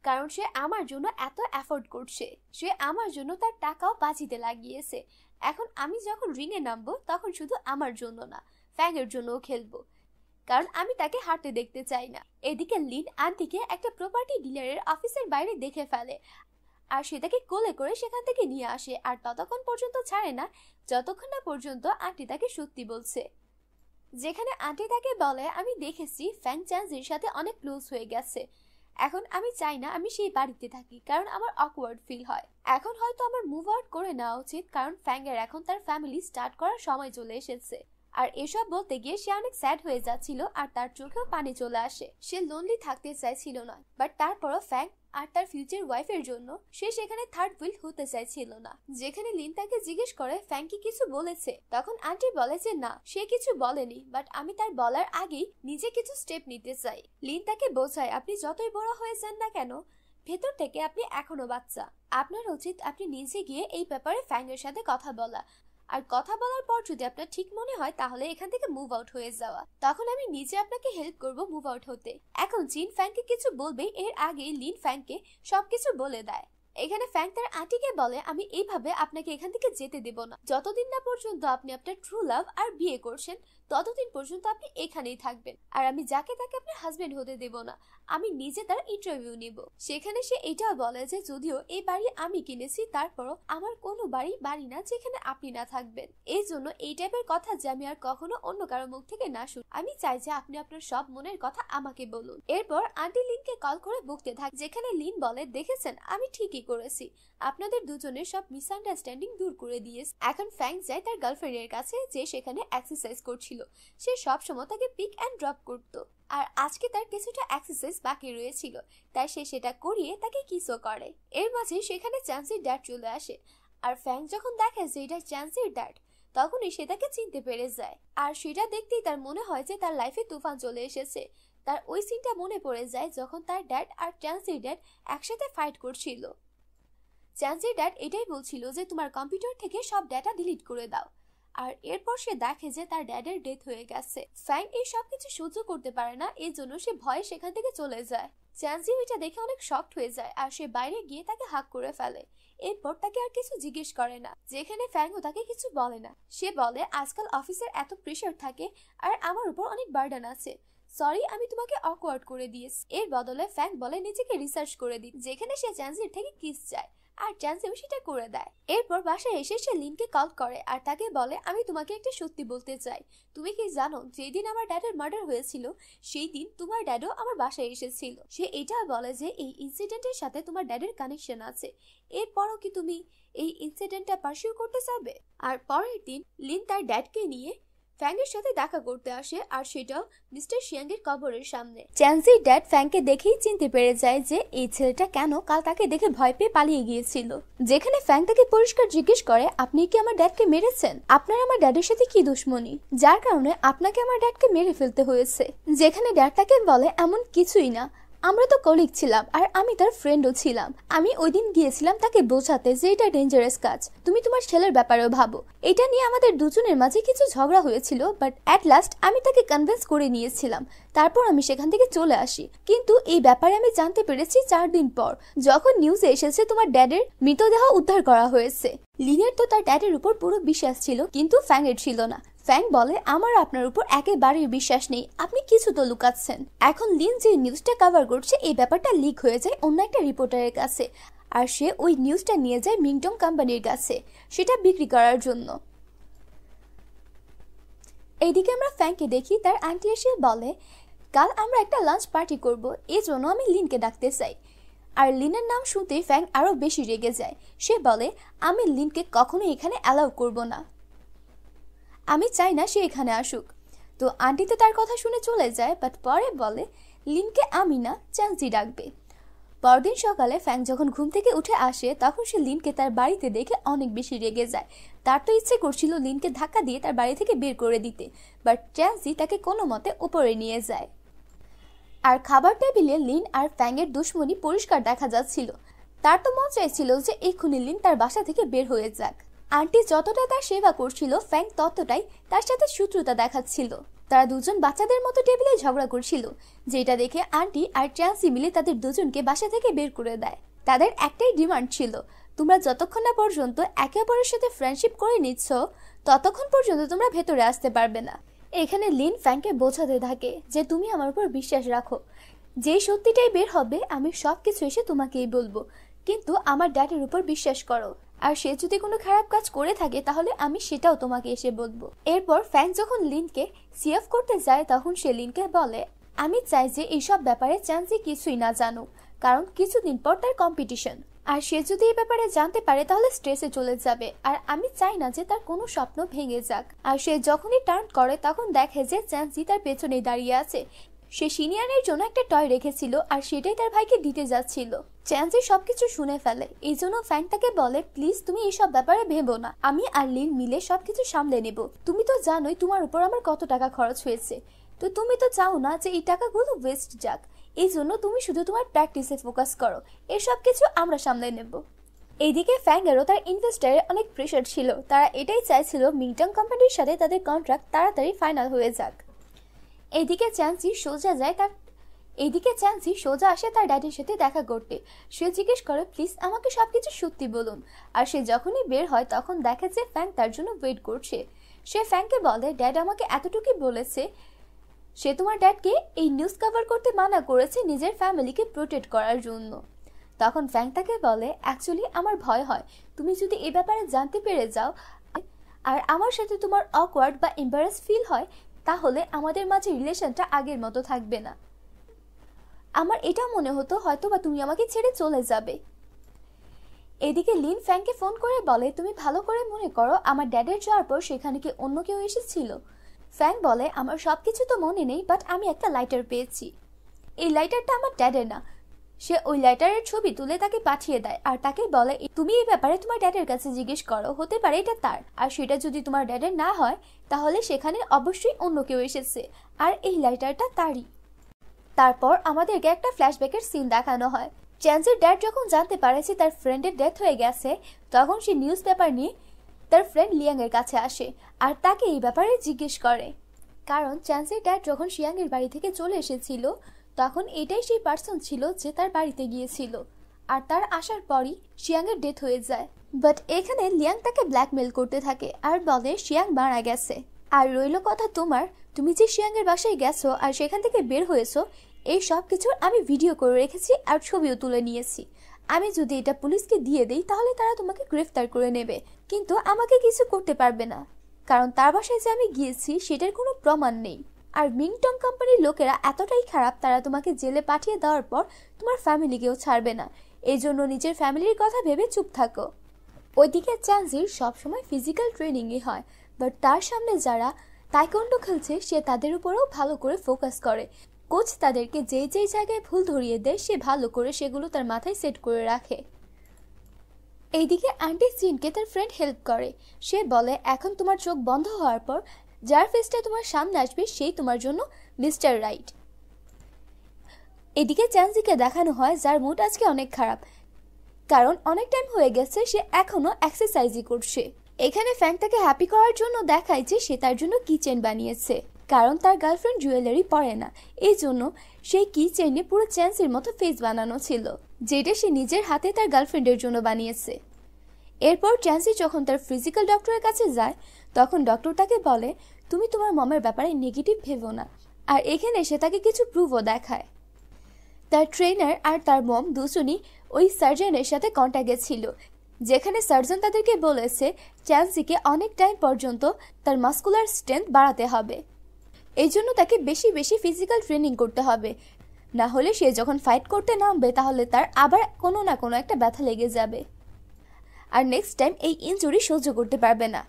কারণ সে আমার জন্য এত অ্যাফোর্ড করছে, সে আমার জন্য তার টাকাও বাঁচিতে লাগিয়েছে। এখন আমি যখন রিংয়ে নামবো, তখন শুধু আমার জন্য না ফ্যাংয়ের জন্যও খেলব, কারণ আমি তাকে হাঁটতে দেখতে চাই না। এদিকে লিন আন্টিকে একটা প্রপার্টি ডিলারের অফিসের বাইরে দেখে ফেলে আর সেটাকে কোলে করে সেখান থেকে নিয়ে আসে, আর ততক্ষণ পর্যন্ত ছাড়ে না, যতক্ষণ না পর্যন্ত আন্টি তাকে সত্যি বলছে। যেখানে আন্টি তাকে বলে, আমি দেখেছি ফ্যাং চ্যান্সির সাথে অনেক ক্লোজ হয়ে গেছে। এখন আমি চাই না আমি সেই বাড়িতে থাকি, কারণ আমার অকওয়ার্ড ফিল হয়। এখন হয়তো আমার মুভ আউট করে নেওয়া উচিত, কারণ ফ্যাঙ্গের এখন তার ফ্যামিলি স্টার্ট করার সময় চলে এসেছে। আর এসব বলতে গিয়ে সে অনেক স্যাড হয়ে যাচ্ছিল আর তার চোখেও পানি চলে আসে। সে লোনলি থাকতে চাইছিল না বাট তারপরও ফ্যাং আর তার ফিউচার ওয়াইফের জন্য সে সেখানে থার্ড হুইল হতে চাইছিল না। যেখানে লিন তাকে জিজ্ঞেস করে ফ্যাঙ্কি কিছু বলেছে? তখন আন্টি বলে যে, না, সে কিছু বলেনি বাট আমি তার বলার আগেই নিজে কিছু স্টেপ নিতে চাই। লিন তাকে বোঝায়, আপনি যতই বড় হয়ে যান না কেন, ভেতর থেকে আপনি এখনও বাচ্চা। আপনার উচিত আপনি নিজে গিয়ে এই ব্যাপারে ফ্যাঙ্গের সাথে কথা বলা। আর কথা বলার পর যদি আপনার ঠিক মনে হয়, তাহলে এখান থেকে মুভ আউট হয়ে যাওয়া। তখন আমি নিজে আপনাকে হেল্প করব মুভ আউট হতে। এখন জিন ফ্যাংকে কিছু বলবে, এর আগে লিন ফ্যাংকে সবকিছু বলে দেয়। এখানে ফ্যাং তার আন্টিকে বলে, আমি এইভাবে আপনাকে এখান থেকে যেতে দেব না। যতদিন না পর্যন্ত আপনি আপনার ট্রু লাভ আর বিয়ে করছেন ততদিন পর্যন্ত আপনি এখানেই থাকবেন। আর আমি যাকে তাকে আপনার হাজবেন্ড হতে দেব না, আমি নিজে তার ইন্টারভিউ নিব। সেখানে সে এটাও বলে যে, যদিও এই বাড়ি আমি কিনেছি, তারপরও আমার কোনো বাড়ি বাড়ি না যেখানে আপনি না থাকবেন। এই জন্য এই টাইপের কথা যে আমি আর কখনো অন্য কারও মুখ থেকে না শুন, আমি চাই যে আপনি আপনার সব মনের কথা আমাকে বলুন। এরপর আন্টি লিনকে কল করে বকতে থাক, যেখানে লিন বলে, দেখেছেন, আমি ঠিকই করেছি। আপনাদের দুজনের সব মিসআন্ডারস্ট্যান্ডিং দূর করে দিয়েছে। এখন ফ্যাং যায় তার গার্লফ্রেন্ডের কাছে, যে সেখানে এক্সারসাইজ করছিল। সে সবসময় তাকে পিক অ্যান্ড ড্রপ করতো। আর আজকে তার কিছুটা এক্সারসাইজ বাকি রয়েছিল। তাই সে সেটা করিয়ে তাকে কিসও করে। এর মাঝে সেখানে চান্সির ড্যাড চলে আসে। আর ফ্যাং যখন দেখে যে এটা চান্সির ড্যাড তখনই সে তাকে চিনতে পেরে যায়। আর সেটা দেখতেই তার মনে হয় যে তার লাইফে তুফান চলে এসেছে। তার ওই সিনটা মনে পড়ে যায় যখন তার ড্যাড আর চান্সির ড্যাড একসাথে ফাইট করছিল। চান্সির ড্যাড এটাই বলছিল যে, তোমার কম্পিউটার থেকে সব ডেটা ডিলিট করে দাও। আর এরপর সে দেখে যে তার ড্যাডের ডেথ হয়ে গেছে। ফ্যাং এই সব কিছু সহ্য করতে পারে না এই জন্য সে ভয়ে সেখান থেকে চলে যায়। চ্যান্সি ওইটা দেখে অনেক শক্ট হয়ে যায় আর সে বাইরে গিয়ে তাকে হাক করে ফেলে। এরপর তাকে আর কিছু জিজ্ঞেস করে না, যেখানে ফ্যাংও তাকে কিছু বলে না। সে বলে, আজকাল অফিসের এত প্রেশার থাকে আর আমার উপর অনেক বার্ডান আছে। সরি আমি তোমাকে অকওয়ার্ড করে দিয়েছি। এর বদলে ফ্যাং বলে, নিজেকে রিসার্চ করে দিই যেখানে সে চ্যান্সির থেকে কিস চায়। আর চ্যান্সেও সেটা করে দেয়। এরপর বাসায় এসে সে লিনকে কল করে আর তাকে বলে, আমি তোমাকে একটা সত্যি বলতে চাই। তুমি কি জানো, যেদিন আমার ড্যাডের মার্ডার হয়েছিল সেই দিন তোমার ড্যাডও আমার বাসায় এসেছিল। সে এটা বলে যে, এই ইনসিডেন্টের সাথে তোমার ড্যাডের কানেকশন আছে। এরপরও কি তুমি এই ইনসিডেন্টটা পার্সিউ করতে চাবে? আর পরের দিন, লিন তার ড্যাডকে নিয়ে ফ্যাংয়ের সাথে দেখা করতে আসে আর সেটাও মিস্টার শিয়াংয়ের কবরের সামনে। চ্যান্সির ড্যাড ফ্যাংকে দেখেই চিনতে পেরে যায় যে এই ছেলেটা কেন কাল তাকে দেখে ভয় পেয়ে পালিয়ে গিয়েছিল। যেখানে ফ্যাং তাকে পরিষ্কার জিজ্ঞেস করে, আপনি কি আমার ড্যাডকে মেরেছেন? আপনার আমার ড্যাডের সাথে কি দুশ্মনী? যার কারণে আপনাকে আমার ড্যাডকে মেরে ফেলতে হয়েছে। যেখানে ড্যাড তাকে বলে, এমন কিছুই না। আমরা তো কলিগ ছিলাম আর আমি তার ফ্রেন্ডও ছিলাম। আমি ওই দিন গিয়েছিলাম তাকে বোঝাতে যে এটা ডেঞ্জারাস কাজ। তুমি তোমার ছেলের ব্যাপারেও ভাবো। এটা নিয়ে আমাদের দুজনের মাঝে কিছু ঝগড়া হয়েছিল বাট অ্যাট লাস্ট আমি তাকে কনভিন্স করে নিয়েছিলাম। তারপর আমি সেখান থেকে চলে আসি। কিন্তু এই ব্যাপারে আমি জানতে পেরেছি চার দিন পর, যখন নিউজে এসেছে তোমার ড্যাডের মৃতদেহ উদ্ধার করা হয়েছে। লিনের তো তার ড্যাডের উপর পুরো বিশ্বাস ছিল, কিন্তু ফ্যাংয়ের ছিল না। ফ্যাং বলে, আমার আপনার উপর একেবারেই বিশ্বাস নেই। আপনি কিছু তো লুকাচ্ছেন। এখন লিন যে নিউজটা কভার করছে, এই ব্যাপারটা লিক হয়ে যায় অন্য একটা রিপোর্টারের কাছে। আর সে ওই নিউজটা নিয়ে যায় মিংটং কোম্পানির কাছে, সেটা বিক্রি করার জন্য। এইদিকে আমরা ফ্যাংকে দেখি, তার আন্টি এসে বলে, কাল আমরা একটা লাঞ্চ পার্টি করব, এই জন্য আমি লিনকে ডাকতে চাই। আর লিনের নাম শুনতেই ফ্যাং আরও বেশি রেগে যায়। সে বলে, আমি লিনকে কখনো এখানে অ্যালাউ করব না। আমি চাই না সে এখানে আসুক। তো আন্টি তো তার কথা শুনে চলে যায় বাট পরে বলে, লিনকে আমি না চান্সি ডাকবে। পরদিন সকালে ফ্যাং যখন ঘুম থেকে উঠে আসে, তখন সে লিনকে তার বাড়িতে দেখে অনেক বেশি রেগে যায়। তার তো ইচ্ছে করছিল লিনকে ধাক্কা দিয়ে তার বাড়ি থেকে বের করে দিতে বাট চ্যান্সি তাকে কোনো মতে উপরে নিয়ে যায়। আর খাবার টেবিলে লিন আর ফ্যাংয়ের দুশ্মনী পরিষ্কার দেখা যাচ্ছিল। তার তো মন চাইছিল যে এক্ষুনি লিন তার বাসা থেকে বের হয়ে যাক। আন্টি যতটা তার সেবা করছিল ফ্যাং ততটাই তার সাথে শত্রুতা দেখাচ্ছিল। তারা দুজন বাচ্চাদের মতো টেবিলে ঝগড়া করছিল, যেটা দেখে আন্টি আর চ্যান্সি মিলে তাদের দুজনকে বাসা থেকে বের করে দেয়। তাদের একটাই ডিমান্ড ছিল, তোমরা যতক্ষণ না পর্যন্ত একে অপরের সাথে ফ্রেন্ডশিপ করে নিচ্ছ, ততক্ষণ পর্যন্ত তোমরা ভেতরে আসতে পারবে না। এখানে লিন ফ্যাংকে বোঝাতে থাকে যে, তুমি আমার উপর বিশ্বাস রাখো। যে সত্যিটাই বের হবে, আমি সব কিছু এসে তোমাকেই বলব। কিন্তু আমার ড্যাডের উপর বিশ্বাস করো। আর সে যদি কোনো খারাপ কাজ করে থাকে, তাহলে আমি সেটাও তোমাকে এসে বলব। এরপর ফ্যাং যখন লিনকে সিএফ করতে যায়, তখন সে লিনকে বলে, আমি চাই যে এইসব ব্যাপারে চান্সি কিছুই না জানুক, কারণ কিছুদিন পর তার কম্পিটিশন আর সে যদি এই ব্যাপারে জানতে পারে, তাহলে স্ট্রেসে চলে যাবে। আর আমি চাই না যে তার কোনো স্বপ্ন ভেঙে যাক। আর সে যখনই টার্ন করে, তখন দেখে যে চ্যান্সি তার পেছনে দাঁড়িয়ে আছে। সে সিনিয়রের জন্য একটা টয় রেখেছিল আর সেটাই তার ভাইকে দিতে যাচ্ছিল। চ্যান্সি সবকিছু শুনে ফেলে। এই জন্য ফ্যাং তাকে বলে প্লিজ তুমি এইসব ব্যাপারে ভেবো না। আমি আর লিন মিলে সবকিছু সামলে নেব। তুমি তো জানোই তোমার উপর আমার কত টাকা খরচ হয়েছে। তো তুমি তো চাও না যে এই টাকাগুলো ওয়েস্ট যাক। এই জন্য তুমি শুধু তোমার প্র্যাকটিসে ফোকাস করো। এসব কিছু আমরা সামলে নেব। এইদিকে ফ্যাঙ্গেরও তার ইনভেস্টারের অনেক প্রেশার ছিল। তারা এটাই চাইছিল মিংটং কোম্পানির সাথে তাদের কন্ট্রাক্ট তাড়াতাড়ি ফাইনাল হয়ে যাক। এইদিকে চ্যান্সি সোজা যায় তার এইদিকে চ্যান্সি সোজা আসে তার ড্যাডির সাথে দেখা করতে। সে জিজ্ঞেস করে, প্লিজ আমাকে সবকিছু সত্যি বলুন। আর সে যখনই বের হয় তখন দেখে যে ফ্যাং তার জন্য ওয়েট করছে। সে ফ্যাংকে বলে, ড্যাড আমাকে এতটুকুই বলেছে, সে তোমার ড্যাডকে এই নিউজ কভার করতে মানা করেছে নিজের ফ্যামিলিকে প্রোটেক্ট করার জন্য। তখন ফ্যাং তাকে বলে, অ্যাকচুয়ালি আমার ভয় হয়। তুমি যদি এ ব্যাপারে জানতে পেরে যাও, আর আমার সাথে তোমার অকওয়ার্ড বা এম্বারাস ফিল হয় তাহলে আমাদের মাঝে রিলেশনটা আগের মতো থাকবে না। আমার এটা মনে হতো হয়তো বা তুমি আমাকে ছেড়ে চলে যাবে। এদিকে লিন ফ্যাংকে ফোন করে বলে, তুমি ভালো করে মনে করো, আমার ড্যাডের যাওয়ার পর সেখানে কি অন্য কেউ এসেছিল? ফ্যাং বলে, আমার সব কিছু তো মনে নেই বাট আমি একটা লাইটার পেয়েছি। এই লাইটারটা আমার ড্যাডের না। সে ওই লাইটারের ছবি তুলে তাকে পাঠিয়ে দেয় আর তাকে বলে, তুমি এই ব্যাপারে তোমার ড্যাডের কাছে জিজ্ঞেস করো, হতে পারে এটা তার। আর সেটা যদি তোমার ড্যাডের না হয়, তাহলে সেখানে অবশ্যই অন্য কেউ এসেছে। আর এই লাইটারটা তারই। তারপর আমাদেরকে একটা ফ্ল্যাশব্যাকের সিন দেখানো হয়। চ্যান্সের ড্যাড যখন জানতে পারে যে তার ফ্রেন্ডের ডেথ হয়ে গেছে, তখন সে নিউজ পেপার নিয়ে তার ফ্রেন্ড লিয়াংয়ের কাছে আসে আর তাকে এই ব্যাপারে জিজ্ঞেস করে। কারণ চ্যান্সের ড্যাড যখন শিয়াংয়ের বাড়ি থেকে চলে এসেছিল তখন এটাই সেই পার্সন ছিল যে তার বাড়িতে গিয়েছিল। আর তার আসার পরই শিয়াংয়ের ডেথ হয়ে যায়। বাট এখানে লিয়াং তাকে ব্ল্যাকমেল করতে থাকে আর বলে, শিয়াং মারা গেছে। আর রইল কথা তোমার, তুমি যে শিয়াংয়ের বাসায় গেছো আর সেখান থেকে বের হয়েছো, এই সব কিছুর আমি ভিডিও করে রেখেছি আর ছবিও তুলে নিয়েছি। আমি যদি এটা পুলিশকে দিয়ে দিই, তাহলে তারা তোমাকে গ্রেফতার করে নেবে। কিন্তু আমাকে কিছু করতে পারবে না। কারণ তার বাসায় যে আমি গিয়েছি, সেটার কোনো প্রমাণ নেই। আর মিংটং কোম্পানির লোকেরা এতটাই খারাপ, তারা তোমাকে জেলে পাঠিয়ে দেওয়ার পর তোমার ফ্যামিলিকেও ছাড়বে না। এই জন্য নিজের ফ্যামিলির কথা ভেবে চুপ থাকো। ওইদিকে চান্সির সবসময় ফিজিক্যাল ট্রেনিংই হয় বাট তার সামনে যারা তাইকন্ডো খেলছে, সে তাদের উপরেও ভালো করে ফোকাস করে। কোচ তাদেরকে যেই যেই জায়গায় ভুল ধরিয়ে দেয়, সে ভালো করে সেগুলো তার মাথায় সেট করে রাখে। এইদিকে আন্টি জিনকে তার ফ্রেন্ড হেল্প করে। সে বলে, এখন তোমার চোখ বন্ধ হওয়ার পর যার ফেসটা তোমার সামনে আসবে, সেই তোমার জন্য মিস্টার রাইট এদিকে চ্যান্সিকে দেখানো হয় যার মুড আজকে অনেক খারাপ। কারণ অনেক টাইম হয়ে গেছে, সে এখনও এক্সারসাইজই করছে। এখানে ফ্যাং তাকে হ্যাপি করার জন্য দেখায় যে সে তার জন্য কিচেন বানিয়েছে। কারণ তার গার্লফ্রেন্ড জুয়েলারি পরে না। এই জন্য সেই কি চেনে পুরো চ্যান্সের মতো ফেস বানানো ছিল, যেটা সে নিজের হাতে তার গার্লফ্রেন্ডের জন্য বানিয়েছে। এরপর চ্যান্সি যখন তার ফিজিক্যাল ডক্টরের কাছে যায়, তখন ডক্টর তাকে বলে তুমি তোমার মমের ব্যাপারে নেগেটিভ ভেবো না। আর এখানে সে তাকে কিছু প্রুভও দেখায়। তার ট্রেনার আর তার মম দুজনই ওই সার্জনের সাথে কন্ট্যাক্টে ছিল, যেখানে সার্জন তাদেরকে বলেছে চ্যান্সিকে অনেক টাইম পর্যন্ত তার মাস্কুলার স্ট্রেংথ বাড়াতে হবে। এই জন্য তাকে বেশি বেশি ফিজিক্যাল ট্রেনিং করতে হবে। না হলে সে যখন ফাইট করতে নামবে, তাহলে তার আবার কোনো না কোনো একটা ব্যথা লেগে যাবে। আর নেক্সট টাইম এই ইনজুরি সহ্য করতে পারবে না।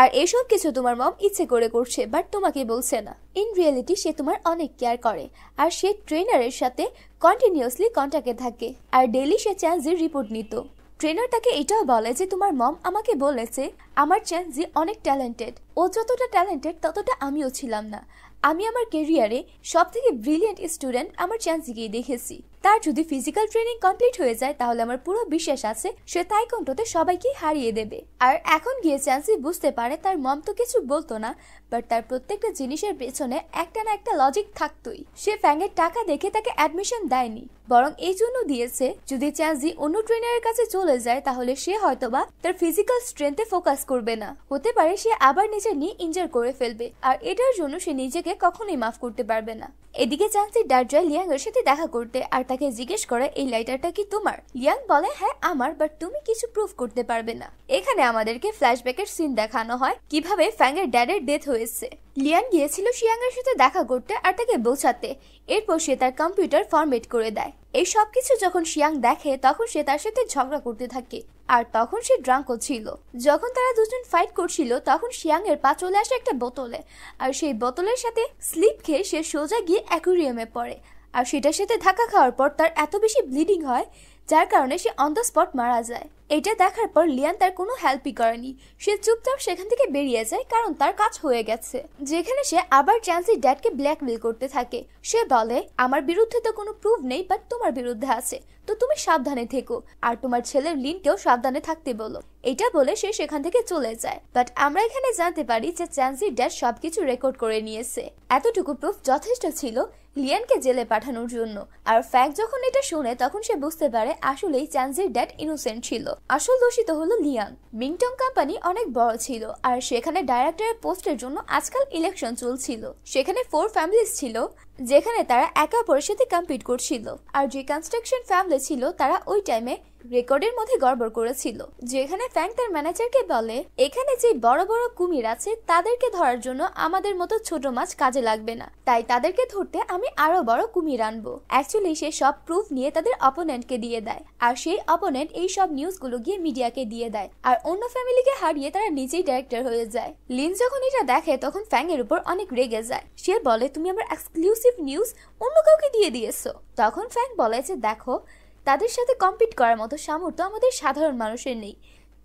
আর এসব কিছু তোমার মম ইচ্ছে করে করছে বাট তোমাকে বলছে না। ইন রিয়েলিটি সে তোমার অনেক কেয়ার করে, আর সে ট্রেনারের সাথে কন্টিনিউয়াসলি কন্ট্যাক্টে থাকে, আর ডেলি সে চ্যান্সের রিপোর্ট নিত। ট্রেনার তাকে এটাও বলে যে, তোমার মম আমাকে বলেছে, আমার চ্যান্সি অনেক ট্যালেন্টেড ও যতটা ট্যালেন্টেড ততটা আমিও ছিলাম না। আমি আমার কেরিয়ারে সব থেকে ব্রিলিয়েন্ট স্টুডেন্ট আমার চ্যান্সিকেই দেখেছি। তার যদি ফিজিক্যাল ট্রেনিং কমপ্লিট হয়ে যায়, তাহলে আমার পুরো বিশ্বাস আছে, সে তাইকন্টোতে সবাইকে হারিয়ে দেবে। আর এখন গিয়ে চ্যান্সি বুঝতে পারে তার মম তো কিছু বলতো না বাট তার প্রত্যেকটা জিনিসের পেছনে একটা না একটা লজিক থাকতোই। সে ফ্যাংয়ের টাকা দেখে তাকে অ্যাডমিশন দেয়নি, বরং এই জন্য দিয়েছে, যদি চ্যান্সি অন্য ট্রেনারের কাছে চলে যায়, তাহলে সে হয়তোবা তার ফিজিক্যাল স্ট্রেংথে ফোকাস করবে না। হতে পারে সে আবার নিজের নিয়ে ইনজার করে ফেলবে, আর এটার জন্য সে নিজেকে কখনোই মাফ করতে পারবে না। এদিকে চান্সি ডার যায় লিয়াং এর সাথে দেখা করতে আর তাকে জিজ্ঞেস করে, এই লাইটারটা কি তোমার? লিয়াং বলে হ্যাঁ আমার বাট তুমি কিছু প্রুফ করতে পারবে না। এখানে আমাদেরকে ফ্ল্যাশব্যাকের সিন দেখানো হয়, কীভাবে ফ্যাং এর ড্যাডের ডেথ হয়েছে। লিয়ান গিয়েছিল শিয়াং এর সাথে দেখা করতে আর তাকে বোঝাতে। এরপর সে তার কম্পিউটার ফরমেট করে দেয়। এই সব কিছু যখন শিয়াং দেখে, তখন সে তার সাথে ঝগড়া করতে থাকে। আর তখন সে ড্রাঙ্কও ছিল। যখন তারা দুজন ফাইট করছিল, তখন শিয়াং এর পা চলে আসে একটা বোতলে। আর সেই বোতলের সাথে স্লিপ খেয়ে সে সোজা গিয়ে অ্যাকুরিয়ামে পড়ে। আর সেটার সাথে ধাক্কা খাওয়ার পর তার এত বেশি ব্লিডিং হয়, যার কারণে সে অন দ্য স্পট মারা যায়। এটা দেখার পর লিয়ান তার কোনো হেল্পই করেনি। সে চুপচাপ সেখান থেকে বেরিয়ে যায়, কারণ তার কাজ হয়ে গেছে। যেখানে সে আবার চ্যান্সি ড্যাডকে ব্ল্যাকমেল করতে থাকে। সে বলে, আমার বিরুদ্ধে তো কোনো প্রুফ নেই বাট তোমার বিরুদ্ধে আছে। তো তুমি সাবধানে থেকো। আর তোমার ছেলের লিনকেও সাবধানে থাকতে বলো। এটা বলে সে সেখান থেকে চলে যায়। বাট আমরা এখানে জানতে পারি যে চ্যান্সির ড্যাড সবকিছু রেকর্ড করে নিয়েছে। এতটুকু প্রুফ যথেষ্ট ছিল লিয়ানকে জেলে পাঠানোর জন্য। আর ফ্যাক যখন এটা শুনে, তখন সে বুঝতে পারে আসলেই চ্যান্সির ড্যাড ইনোসেন্ট ছিল। আসল দোষিত হলো লিয়ান। মিংটং কোম্পানি অনেক বড় ছিল। আর সেখানে ডাইরেক্টরের পোস্টের জন্য আজকাল ইলেকশন চলছিল। সেখানে ফোর ফ্যামিলিজ ছিল। যেখানে তারা একে অপরের সাথে কম্পিট করছিল। আর যে কনস্ট্রাকশন ফ্যামিলি ছিল, তারা ওই টাইমে রেকর্ডের মধ্যে গড়বড় করেছিল। যেখানে ফ্যাং তার ম্যানেজারকে বলে, এখানে যে বড় বড় কুমির আছে, তাদেরকে ধরার জন্য আমাদের মতো ছোট মাছ কাজে লাগবে না। তাই তাদেরকে ধরতে আমি আরও বড় কুমির আনব। অ্যাকচুয়ালি সে সব প্রুফ নিয়ে তাদের অপোনেন্টকে দিয়ে দেয়। আর সেই অপোনেন্ট এই সব নিউজগুলো গিয়ে মিডিয়াকে দিয়ে দেয়। আর অন্য ফ্যামিলিকে হারিয়ে তারা নিজেই ডাইরেক্টর হয়ে যায়। লিন যখন এটা দেখে, তখন ফ্যাং এর উপর অনেক রেগে যায়। সে বলে, তুমি আমার এক্সক্লুসিভ নিউজ অন্য কাউকে দিয়ে দিয়েছ। তখন ফ্যাং বলে যে, দেখো, তাদের সাথে কম্পিট করার মতো সামর্থ্য আমাদের সাধারণ মানুষের নেই।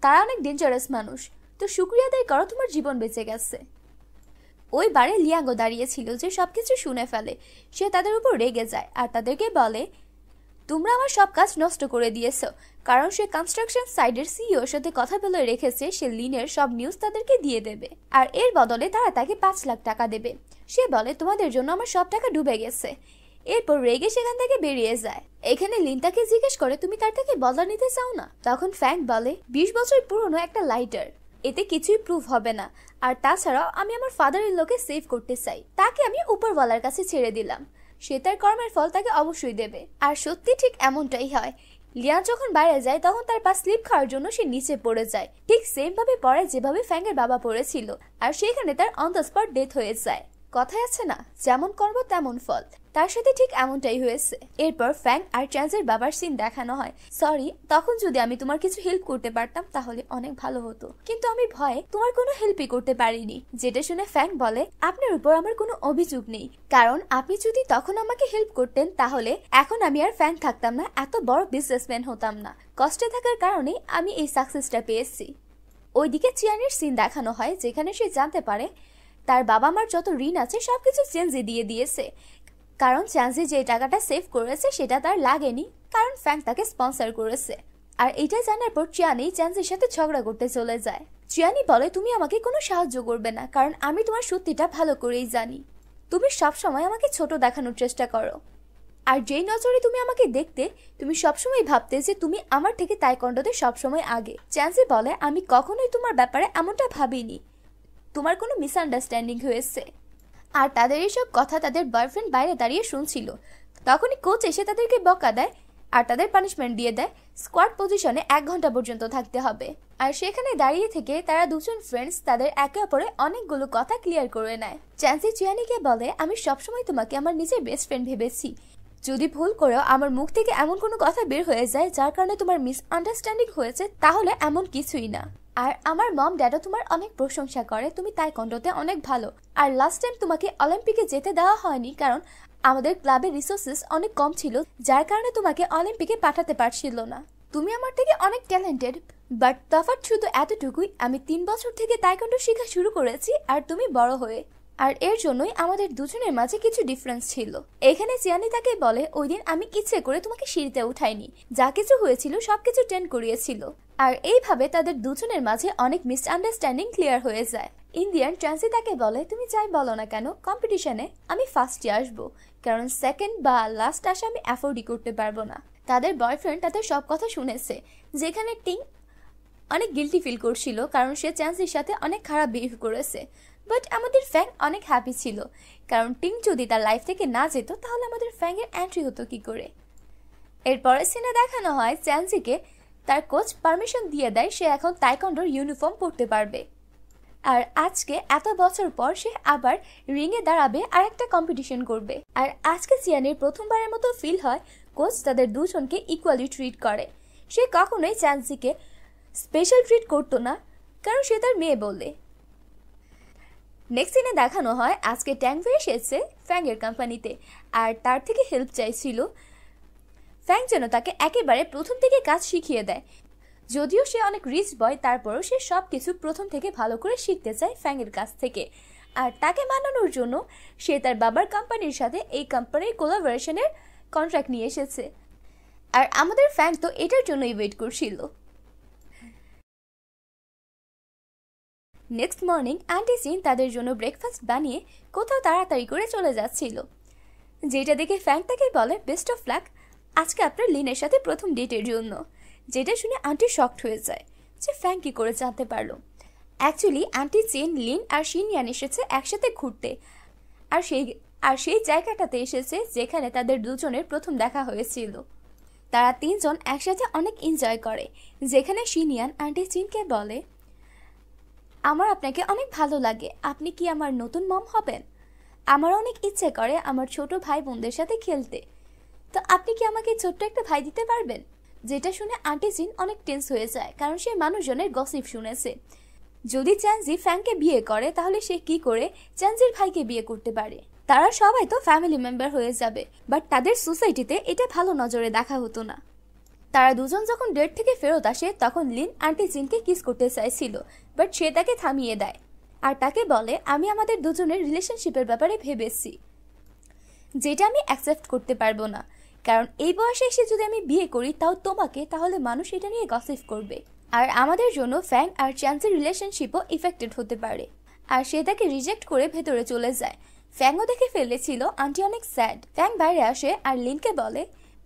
তারা অনেক ডেঞ্জারাস মানুষ। তো শুক্রিয়া আদায় করো, তোমার জীবন বেঁচে গেছে। ওই বারে লিয়াঙ্গো দাঁড়িয়েছিল যে সবকিছু শুনে ফেলে। সে তাদের উপর রেগে যায় আর তাদেরকে বলে, তোমরা আমার সব কাজ নষ্ট করে দিয়েছ। কারণ সে কনস্ট্রাকশন সাইডের সিইওর সাথে কথা বলে রেখেছে, সে লিনের সব নিউজ তাদেরকে দিয়ে দেবে। আর এর বদলে তারা তাকে পাঁচ লাখ টাকা দেবে। সে বলে, তোমাদের জন্য আমার সব টাকা ডুবে গেছে। এরপর রেগে সেখান থেকে বেরিয়ে যায়। এখানে লিনতাকে জিজ্ঞেস করে, তুমি তার থেকে বদলা নিতে চাও না? তখন ফ্যাং বলে, বিশ বছর পুরনো একটা লাইটার এতে কিছুই প্রুফ হবে না। আর তাছাড়াও আমি আমার ফাদারের লোকে সেভ করতে চাই। তাকে আমি উপরওয়ালার কাছে ছেড়ে দিলাম। সে তার কর্মের ফল তাকে অবশ্যই দেবে। আর সত্যি ঠিক এমনটাই হয়। লিয়া যখন বাইরে যায়, তখন তার পা স্লিপ খাওয়ার জন্য সে নিচে পড়ে যায়। ঠিক সেম ভাবে পড়ে যেভাবে ফ্যাংয়ের বাবা পড়েছিল, আর সেখানে তার অন দ্য স্পট ডেথ হয়ে যায়। কথায় আছে না, যেমন কর্ম তেমন ফল। তার সাথে ঠিক এমনটাই হয়েছে। এরপর ফ্যাং আর চ্যান্সের বাবার সিন দেখানো হয়। সরি তখন যদি আমি তোমার কিছু হেল্প করতে পারতাম, তাহলে অনেক ভালো হতো। কিন্তু আমি ভয়ে তোমার কোনো হেল্পই করতে পারিনি। যেটা শুনে ফ্যাং বলে, আপনার উপর আমার কোনো অভিযোগ নেই। কারণ আপনি যদি তখন আমাকে হেল্প করতেন, তাহলে এখন আমি আর ফ্যাং থাকতাম না, এত বড় বিজনেসম্যান হতাম না। কষ্টে থাকার কারণে আমি এই সাকসেসটা পেয়েছি। ওইদিকে চিয়ানের সিন দেখানো হয়, যেখানে সে জানতে পারে, তার বাবা মার যত ঋণ আছে, সবকিছু চেঞ্জে দিয়ে দিয়েছে। কারণ চ্যান্সি যে টাকাটা সেভ করেছে সেটা তার লাগেনি, কারণ ফ্যাং তাকে স্পন্সর করেছে। আর এটা জানার পর চিয়ানি চ্যান্সির সাথে ঝগড়া করতে চলে যায়। চিয়ানি বলে, তুমি আমাকে কোনো সাহায্য করবে না, কারণ আমি তোমার সত্যিটা ভালো করেই জানি। তুমি সবসময় আমাকে ছোট দেখানোর চেষ্টা করো। আর যেই নজরে তুমি আমাকে দেখতে, তুমি সবসময় ভাবতে যে তুমি আমার থেকে তাইকন্ডতে সবসময় আগে। চ্যান্সি বলে, আমি কখনোই তোমার ব্যাপারে এমনটা ভাবিনি। তোমার কোনো মিসআন্ডারস্ট্যান্ডিং হয়েছে। আর তাদের এইসব কথা তাদের বয়ফ্রেন্ড বাইরে দাঁড়িয়ে শুনছিল। তখনই কোচ এসে তাদেরকে বকা দেয় আর তাদের পানিশমেন্ট দিয়ে দেয়। স্কোয়াড পজিশনে এক ঘণ্টা পর্যন্ত থাকতে হবে। আর সেখানে দাঁড়িয়ে থেকে তারা দুজন ফ্রেন্ডস তাদের একে অপরে অনেকগুলো কথা ক্লিয়ার করে নেয়। চ্যান্সি চিয়ানিকে বলে, আমি সবসময় তোমাকে আমার নিজের বেস্ট ফ্রেন্ড ভেবেছি। যদি ভুল করেও আমার মুখ থেকে এমন কোনো কথা বের হয়ে যায়, যার কারণে তোমার মিস আন্ডারস্ট্যান্ডিং হয়েছে, তাহলে এমন কিছুই না। আর আমার মম ড্যাডা তোমার অনেক প্রশংসা করে, তুমি তাই কন্ডতে অনেক ভালো। আর লাস্ট টাইম তোমাকে অলিম্পিকে যেতে দেওয়া হয়নি, কারণ আমাদের ক্লাবের রিসোর্সেস অনেক কম ছিল, যার কারণে তোমাকে অলিম্পিকে পাঠাতে পারছিল না। তুমি আমার থেকে অনেক ট্যালেন্টেড বাট তফাৎ শুধু এতটুকুই, আমি তিন বছর থেকে তাইকন্ড শেখা শুরু করেছি, আর তুমি বড় হয়ে আর এর জন্যই আমাদের দুজনের মাঝে কিছু ডিফারেন্স ছিল। এখানে চিয়ানি তাকে বলে, ওই দিন আমি ইচ্ছে করে তোমাকে সিঁড়িতে উঠাইনি। যা কিছু হয়েছিল সবকিছু টেন করিয়েছিল। আর এইভাবে তাদের দুজনের মাঝে অনেক মিসআন্ডারস্ট্যান্ডিং ক্লিয়ার হয়ে যায়। ইন্ডিয়ান ট্রান্সি তাকে বলে, তুমি যাই বলো না কেন কম্পিটিশনে আমি ফার্স্টে আসব। কারণ সেকেন্ড বা লাস্ট আসে আমি অ্যাফোর্ডই করতে পারব না। তাদের বয়ফ্রেন্ড তাদের সব কথা শুনেছে, যেখানে টিং অনেক গিলটি ফিল করছিল, কারণ সে চ্যান্সির সাথে অনেক খারাপ বিহেভ করেছে। বাট আমাদের ফ্যাং অনেক হ্যাপি ছিল। কারণ টিং যদি তার লাইফ থেকে না যেত, তাহলে আমাদের ফ্যাংয়ের এন্ট্রি হতো কি করে? এরপরের সিনে দেখানো হয় চ্যান্সিকে তার কোচ পারমিশন দিয়ে দেয় সে এখন তাইকন্ডোর ইউনিফর্ম পরতে পারবে। আর আজকে এত বছর পর সে আবার রিংয়ে দাঁড়াবে আর একটা কম্পিটিশন করবে। আর আজকে চিয়ানের প্রথমবারের মতো ফিল হয় কোচ তাদের দুজনকে ইকুয়ালি ট্রিট করে। সে কখনোই চ্যান্সিকে স্পেশাল ট্রিট করতো না, কারণ সে তার মেয়ে বলে নেক্সট সিনে দেখানো হয়, আজকে ট্যাঙ্কভে এসেছে ফ্যাংয়ের কোম্পানিতে আর তার থেকে হেল্প চাইছিল ফ্যাং যেন তাকে একেবারে প্রথম থেকে কাজ শিখিয়ে দেয়। যদিও সে অনেক রিচ বয় তারপরও সে সব কিছু প্রথম থেকে ভালো করে শিখতে চায় ফ্যাংয়ের কাছ থেকে। আর তাকে মানানোর জন্য সে তার বাবার কোম্পানির সাথে এই কোম্পানির কোলাবোরেশনের কন্ট্রাক্ট নিয়ে এসেছে। আর আমাদের ফ্যাং তো এটার জন্যই ওয়েট করছিল। নেক্সট মর্নিং আন্টি সিন তাদের জন্য ব্রেকফাস্ট বানিয়ে কোথাও তাড়াতাড়ি করে চলে যাচ্ছিল। যেটা দেখে ফ্যাং তাকে বলে বেস্ট অফ লাক আজকে আপনার লিনের সাথে প্রথম ডেটের জন্য। যেটা শুনে আন্টি শক্ট হয়ে যায় যে ফ্যাং কী করে জানতে পারল। অ্যাকচুয়ালি আন্টি চেন লিন আর শিনিয়ান এসেছে একসাথে ঘুরতে। আর সেই আর সেই জায়গাটাতে এসেছে যেখানে তাদের দুজনের প্রথম দেখা হয়েছিল। তারা তিনজন একসাথে অনেক এনজয় করে, যেখানে শিনিয়ান আন্টি চিনকে বলে আমার আপনাকে অনেক ভালো লাগে। আপনি কি আমার নতুন মম হবেন? আমার অনেক ইচ্ছে করে আমার ছোট ভাই বোনদের সাথে খেলতে। তো আপনি কি আমাকে ছোট্ট একটা ভাই দিতে পারবেন? যেটা শুনে আন্টি জিন অনেক টেন্স হয়ে যায়, কারণ সে মানুষজনের গসিপ শুনেছে। যদি চ্যানজি ফ্যাংকে বিয়ে করে, তাহলে সে কি করে চ্যানজির ভাইকে বিয়ে করতে পারে? তারা সবাই তো ফ্যামিলি মেম্বার হয়ে যাবে বাট তাদের সোসাইটিতে এটা ভালো নজরে দেখা হতো না। তারা দুজন যখন ডেট থেকে ফেরত আসে, তখন লিন আন্টি জিনকে কিস করতে চাইছিল। বাট সে তাকে থামিয়ে দেয়। আর তাকে বলে, আমি আমাদের দুজনের রিলেশনশিপের ব্যাপারে ভেবেছি, যেটা আমি অ্যাকসেপ্ট করতে পারব না। কারণ এই বয়সে এসে যদি আমি বিয়ে করি, তাও তোমাকে, তাহলে মানুষ এটা নিয়ে গসিফ করবে। আর আমাদের জন্য ফ্যাং আর চ্যান্সের রিলেশনশিপও ইফেক্টেড হতে পারে। আর সে তাকে রিজেক্ট করে ভেতরে চলে যায়। ফ্যাংও দেখে ফেলেছিল, আন্টি অনেক স্যাড ফ্যাং বাইরে আসে আর লিনকে বলে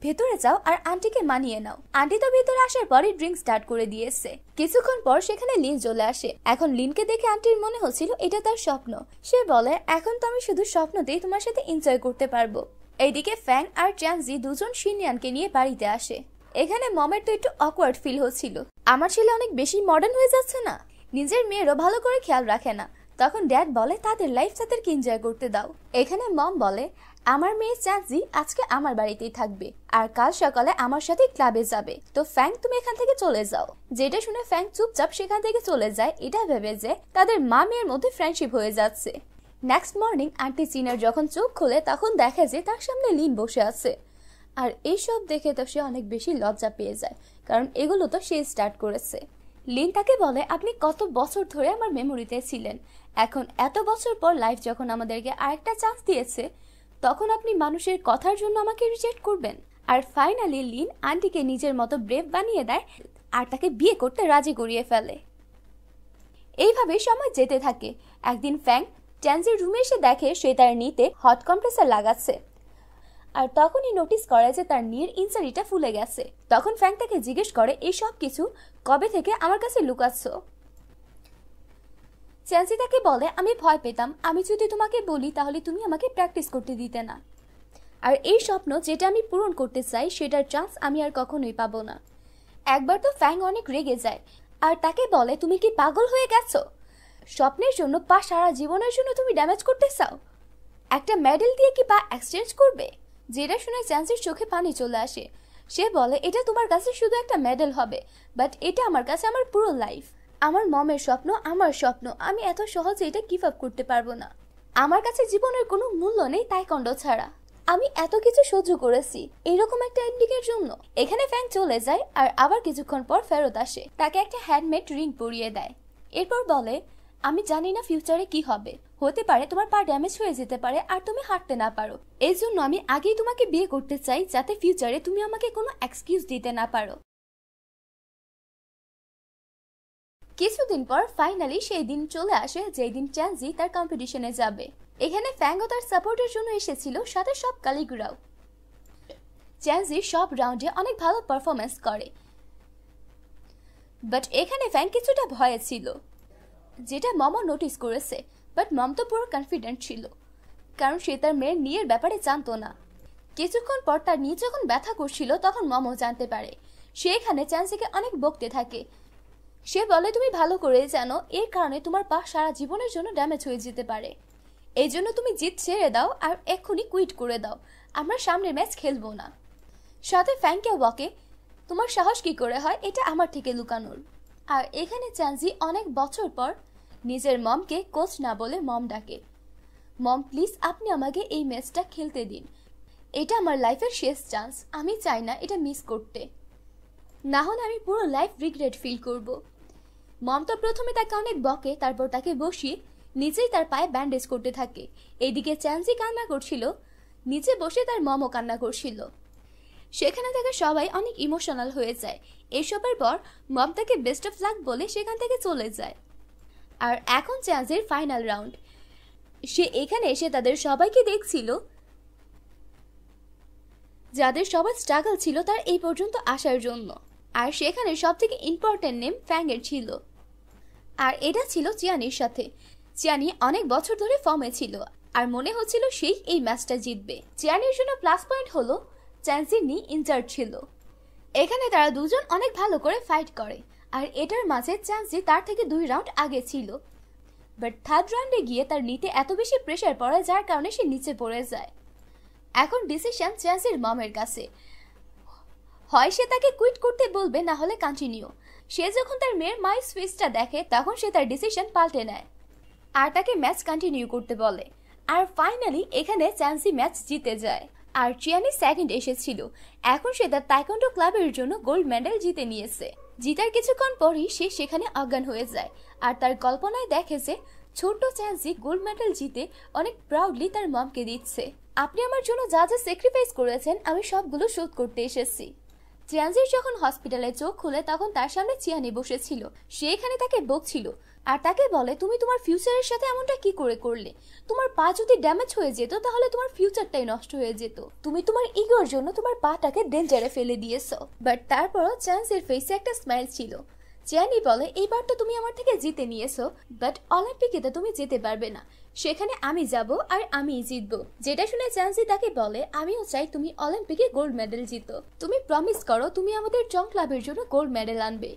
ভেতরে যাও আর আন্টিকে মানিয়ে নাও। আন্টি তো ভেতরে আসার পরই ড্রিঙ্ক স্টার্ট করে দিয়েছে। কিছুক্ষণ পর সেখানে লিন চলে আসে। এখন লিনকে দেখে আন্টির মনে হচ্ছিল এটা তার স্বপ্ন। সে বলে, এখন তো আমি শুধু স্বপ্নতেই তোমার সাথে এনজয় করতে পারব। এইদিকে ফ্যাং আর চ্যাংজি দুজন সিনিয়ানকে নিয়ে বাড়িতে আসে। এখানে মমের তো একটু অকওয়ার্ড ফিল হচ্ছিল। আমার ছেলে অনেক বেশি মডার্ন হয়ে যাচ্ছে না। নিজের মেয়েরও ভালো করে খেয়াল রাখে না। তখন ড্যাড বলে, তাদের লাইফ তাদেরকে এনজয় করতে দাও? এখানে মম বলে আমার মেয়ে চাঁদজি আজকে আমার বাড়িতেই থাকবে আর কাল সকালে আমার সাথে ক্লাবে যাবে। তো ফ্যাং, তুমি এখান থেকে চলে যাও। যেটা শুনে ফ্যাং চুপচাপ সেখান থেকে চলে যায়, এটা ভেবে যে তাদের মা মেয়ের মধ্যে ফ্রেন্ডশিপ হয়ে যাচ্ছে। নেক্সট মর্নিং আন্টি চিনার যখন চোখ খোলে, তখন দেখে যে তার সামনে লিন বসে আছে। আর এইসব দেখে তো সে অনেক বেশি লজ্জা পেয়ে যায়, কারণ এগুলো তো সে স্টার্ট করেছে। লিন তাকে বলে, আপনি কত বছর ধরে আমার মেমোরিতে ছিলেন। এখন এত বছর পর লাইফ যখন আমাদেরকে আরেকটা চান্স দিয়েছে তখন আপনি মানুষের কথার জন্য আমাকে রিজেক্ট করবেন। আর ফাইনালি লিন আন্টিকে নিজের মতো ব্রেভ বানিয়ে দেয় আর তাকে বিয়ে করতে রাজি করিয়ে ফেলে। এইভাবে সময় যেতে থাকে। একদিন ফ্যাং চ্যান্সির রুমে এসে দেখে সে তার নিতে হট কম্প্রেসার লাগাচ্ছে। আর তখনই নোটিস করে যে তার নির ইনসারিটা ফুলে গেছে। তখন ফ্যাং তাকে জিজ্ঞেস করে, এই সব কিছু কবে থেকে আমার কাছে লুকাচ্ছ? চ্যান্সি তাকে বলে, আমি ভয় পেতাম। আমি যদি তোমাকে বলি, তাহলে তুমি আমাকে প্র্যাকটিস করতে দিতে না। আর এই স্বপ্ন যেটা আমি পূরণ করতে চাই, সেটার চান্স আমি আর কখনোই পাবো না। একবার তো ফ্যাং অনেক রেগে যায়। আর তাকে বলে, তুমি কি পাগল হয়ে গেছো? স্বপ্নের জন্য পা সারা জীবনের জন্য তুমি ড্যামেজ করতে চাও? একটা মেডেল দিয়ে কি পা এক্সচেঞ্জ করবে? যেটা শুনে চ্যান্সের চোখে পানি চলে আসে। সে বলে, এটা তোমার কাছে শুধু একটা মেডেল হবে বাট এটা আমার কাছে আমার পুরো লাইফ আমার মমের স্বপ্ন, আমার স্বপ্ন। আমি এত সহজে এটা গিভ আপ করতে পারব না। আমার কাছে জীবনের কোনো মূল্য নেই তাই কণ্ড ছাড়া। আমি এত কিছু সহ্য করেছি, এরকম একটা এন্ডিং এর জন্য। এখানে ফ্যাং চলে যায় আর আবার কিছুক্ষণ পর ফেরত আসে। তাকে একটা হ্যান্ডমেড রিং পরিয়ে দেয়। এরপর বলে, আমি জানি না ফিউচারে কি হবে। হতে পারে তোমার পা ড্যামেজ হয়ে যেতে পারে আর তুমি হাঁটতে না পারো। এই জন্য আমি আগেই তোমাকে বিয়ে করতে চাই যাতে ফিউচারে তুমি আমাকে কোনো এক্সকিউজ দিতে না পারো। কিছুদিন পর ফাইনালি সেই দিন চলে আসে যেই দিন চ্যানজি তার কম্পিটিশনে যাবে। এখানে ফ্যাঙ্গো তার সাপোর্টের জন্য এসেছিল, সাথে সব কালিগুরাও চ্যানজি সব রাউন্ডে অনেক ভালো পারফরমেন্স করে। বাট এখানে ফ্যাং কিছুটা ভয়ে ছিল, যেটা মমও নোটিস করেছে বাট মম তো পুরো কনফিডেন্ট ছিল, কারণ সে তার মেয়ের নিয়ের ব্যাপারে জানতো না। কিছুক্ষণ পর তার নিয়ে যখন ব্যথা করছিল, তখন মমও জানতে পারে। সে এখানে চ্যান্সিকে অনেক বকতে থাকে সে বলে, তুমি ভালো করে জানো, এর কারণে তোমার পা সারা জীবনের জন্য ড্যামেজ হয়ে যেতে পারে। এই জন্য তুমি জিত ছেড়ে দাও আর এক্ষুনি কুইট করে দাও। আমরা সামনের ম্যাচ খেলব না। সাথে ফ্যাংকে বকে, তোমার সাহস কি করে হয়? এটা আমার থেকে লুকানোর। আর এখানে চান্সি অনেক বছর পর নিজের মমকে কোচ না বলে মম ডাকে। মম, প্লিজ, আপনি আমাকে এই ম্যাচটা খেলতে দিন। এটা আমার লাইফের শেষ চান্স আমি চাই না এটা মিস করতে। না হলে আমি পুরো লাইফ রিগ্রেট ফিল করব। মম তো প্রথমে তাকে অনেক বকে, তারপর তাকে বসিয়ে নিজেই তার পায়ে ব্যান্ডেজ করতে থাকে। এদিকে চ্যান্সি কান্না করছিল, নিচে বসে তার মমও কান্না করছিল। সেখানে থেকে সবাই অনেক ইমোশনাল হয়ে যায়। এসবের পর মম তাকে বেস্ট অফ লাক বলে সেখান থেকে চলে যায়। আর এখন চ্যান্সের ফাইনাল রাউন্ড সে এখানে এসে তাদের সবাইকে দেখছিল। যাদের সবার স্ট্রাগল ছিল তার এই পর্যন্ত আসার জন্য। আর সেখানে সব থেকে ইম্পর্টেন্ট নেম ফ্যাংয়ের ছিল। আর এটা ছিল চিয়ানির সাথে। চিয়ানি অনেক বছর ধরে ফর্মে ছিল। আর মনে হচ্ছিল সেই এই ম্যাচটা জিতবে। চিয়ানির জন্য প্লাস পয়েন্ট হলো চ্যান্সির নি ইনচার্জ ছিল। এখানে তারা দুজন অনেক ভালো করে ফাইট করে। আর এটার মাঝে চ্যান্সি তার থেকে দুই রাউন্ড আগে ছিল। বাট থার্ড রাউন্ডে গিয়ে তার নিতে এত বেশি প্রেশার পড়ে, যার কারণে সে নিচে পড়ে যায়। এখন ডিসিশন চ্যান্সির মমের কাছে। হয় সে তাকে কুইট করতে বলবে, না হলে কন্টিনিউ সে যখন তার মেয়ের মাই সুইচটা দেখে, তখন সে তার ডিসিশন পাল্টে নেয়। আর তাকে ম্যাচ কন্টিনিউ করতে বলে। আর ফাইনালি এখানে চ্যান্সি ম্যাচ জিতে যায়। আর চিয়ানি সেকেন্ড এসেছিল। এখন সে তার তাইকন্ডো ক্লাবের জন্য গোল্ড মেডেল জিতে নিয়েছে। জিতার কিছুক্ষণ পরই সে সেখানে অজ্ঞান হয়ে যায়। আর তার কল্পনায় দেখে যে, ছোট্ট চ্যান্সি গোল্ড মেডেল জিতে অনেক প্রাউডলি তার মমকে দিচ্ছে। আপনি আমার জন্য যা যা স্যাক্রিফাইস করেছেন, আমি সবগুলো শোধ করতে এসেছি। চ্যান্সির যখন হসপিটালে চোখ খুলে তখন তার সামনে চিয়ানি বসেছিল। সে এখানে তাকে বকছিল। আর তাকে বলে, তুমি তোমার ফিউচারের সাথে এমনটা কি করে করলে? তোমার পা যদি ড্যামেজ হয়ে যেত, তাহলে তোমার ফিউচারটাই নষ্ট হয়ে যেত। তুমি তোমার ইগোর জন্য তোমার পাটাকে ডেঞ্জারে ফেলে দিয়েছ। বাট তারপরও চান্সের ফেসে একটা স্মাইল ছিল। চিয়ানি বলে, এইবার তো তুমি আমার থেকে জিতে নিয়েছো বাট অলিম্পিকে তো তুমি যেতে পারবে না। সেখানে আমি যাব আর আমিই জিতবো। যেটা শুনে চান্সি তাকে বলে, আমিও চাই তুমি অলিম্পিকে গোল্ড মেডেল জিতো। তুমি প্রমিস করো তুমি আমাদের চং ক্লাবের জন্য গোল্ড মেডেল আনবে।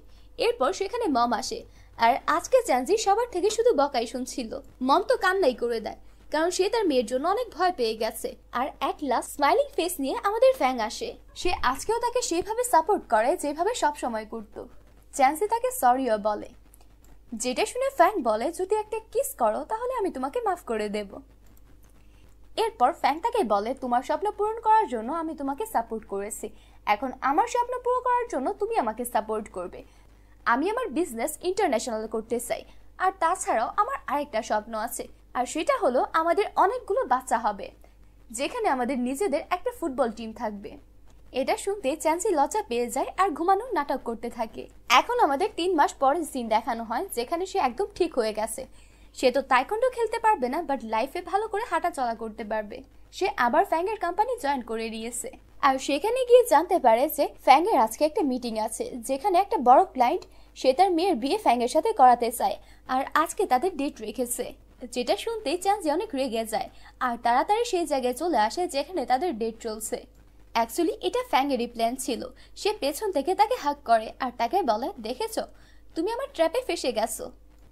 এরপর সেখানে মম আসে। আর আজকে চ্যান্সি সবার থেকে শুধু বকাই শুনছিল। মম তো কান্নাই করে দেয়, কারণ সে তার মেয়ের জন্য অনেক ভয় পেয়ে গেছে। আর এক লাস্ট স্মাইলিং ফেস নিয়ে আমাদের ফ্যাং আসে। সে আজকেও তাকে সেভাবে সাপোর্ট করে, যেভাবে সব সময় করত। চ্যান্সি তাকে সরিও বলে। যেটা শুনে ফ্যাং বলে, যদি একটা কিস করো, তাহলে আমি তোমাকে মাফ করে দেব। এরপর ফ্যাং তাকে বলে, তোমার স্বপ্ন পূরণ করার জন্য আমি তোমাকে সাপোর্ট করেছি। এখন আমার স্বপ্ন পূরণ করার জন্য তুমি আমাকে সাপোর্ট করবে। আমি আমার বিজনেস ইন্টারন্যাশনাল করতে চাই। আর তাছাড়াও আমার আরেকটা স্বপ্ন আছে, আর সেটা হলো আমাদের অনেকগুলো বাচ্চা হবে, যেখানে আমাদের নিজেদের একটা ফুটবল টিম থাকবে। এটা শুনতে চ্যান্সি লজ্জা পেয়ে যায় আর ঘুমানোর নাটক করতে থাকে। এখন আমাদের তিন মাস পরের সিন দেখানো হয়, যেখানে সে একদম ঠিক হয়ে গেছে। সে তো তাইকন্ডো খেলতে পারবে না বাট লাইফে ভালো করে হাঁটা চলা করতে পারবে। সে আবার ফ্যাংয়ের কোম্পানি জয়েন করে নিয়েছে। আর সেখানে গিয়ে জানতে পারে যে ফ্যাংয়ের আজকে একটা মিটিং আছে, যেখানে একটা বড় ক্লায়েন্ট সে তার মেয়ের বিয়ে ফ্যাংয়ের সাথে করাতে চায়, আর আজকে তাদের ডেট রেখেছে। যেটা শুনতেই চান্সি অনেক রেগে যায়, আর তাড়াতাড়ি সেই জায়গায় চলে আসে যেখানে তাদের ডেট চলছে। অ্যাকচুয়ালি এটা ফ্যাংয়েরই প্ল্যান ছিল। সে পেছন থেকে তাকে হাক করে আর তাকে বলে, দেখেছ? তুমি আমার ট্র্যাপে ফেসে গেছো।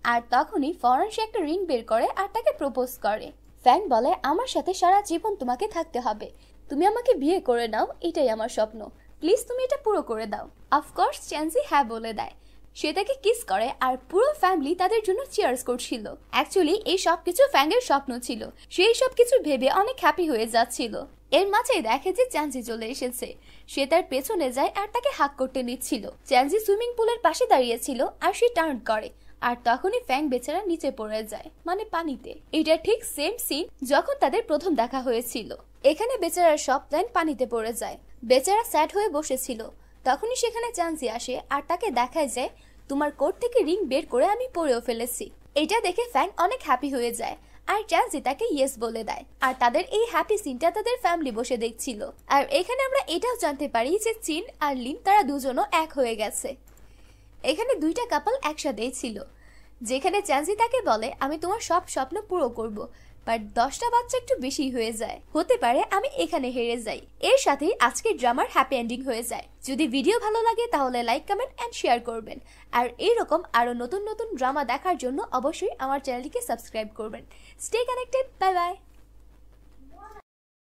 আর তখনই ফরেন সে একটা রিং বের করে আর তাকে প্রপোজ করে। ফ্যাং বলে, আমার সাথে সারা জীবন তোমাকে থাকতে হবে। তুমি আমাকে বিয়ে করে নাও, এটাই আমার স্বপ্ন। প্লিজ তুমি এটা পুরো করে দাও। অফকোর্স চ্যান্সি হ্যাঁ বলে দেয়। সে তাকে কিস করে আর পুরো ফ্যামিলি তাদের জন্য চিয়ার্স করছিল। অ্যাকচুয়ালি এই সব কিছু ফ্যাংয়ের স্বপ্ন ছিল। সেই সব কিছু ভেবে অনেক হ্যাপি হয়ে যাচ্ছিল। এর মাঝেই দেখে যে চ্যান্সি চলে এসেছে। সে তার পেছনে যায় আর তাকে হাক করতে নিচ্ছিল। চ্যান্সি সুইমিং পুলের পাশে দাঁড়িয়েছিল আর সে টার্ন করে, আর তখনই ফ্যাং বেচারা নিচে পড়ে যায় মানে পানিতে। এটা ঠিক সেম সিন যখন তাদের প্রথম দেখা হয়েছিল। এখানে বেচারার সব প্ল্যান পানিতে পড়ে যায়। বেচারা স্যাড হয়ে বসেছিল। তখনই সেখানে চান্সি আসে আর তাকে দেখায় যে, তোমার কোট থেকে রিং বের করে আমি পরেও ফেলেছি। এটা দেখে ফ্যাং অনেক হ্যাপি হয়ে যায়। আর ট্রানজি তাকে ইয়েস বলে দেয়। আর তাদের এই হ্যাপি সিনটা তাদের ফ্যামিলি বসে দেখছিল। আর এখানে আমরা এটাও জানতে পারি যে চিন আর লিন তারা দুজনও এক হয়ে গেছে। এখানে দুইটা কাপল একসাথেই ছিল। যেখানে চ্যান্সি তাকে বলে, আমি তোমার সব স্বপ্ন পুরো করব। বাট দশটা বাচ্চা একটু বেশি হয়ে যায়। হতে পারে আমি এখানে হেরে যাই। এর সাথেই আজকের ড্রামার হ্যাপি এন্ডিং হয়ে যায়। যদি ভিডিও ভালো লাগে তাহলে লাইক, কমেন্ট অ্যান্ড শেয়ার করবেন। আর এইরকম আরও নতুন নতুন ড্রামা দেখার জন্য অবশ্যই আমার চ্যানেলটিকে সাবস্ক্রাইব করবেন। Stay connected, bye bye.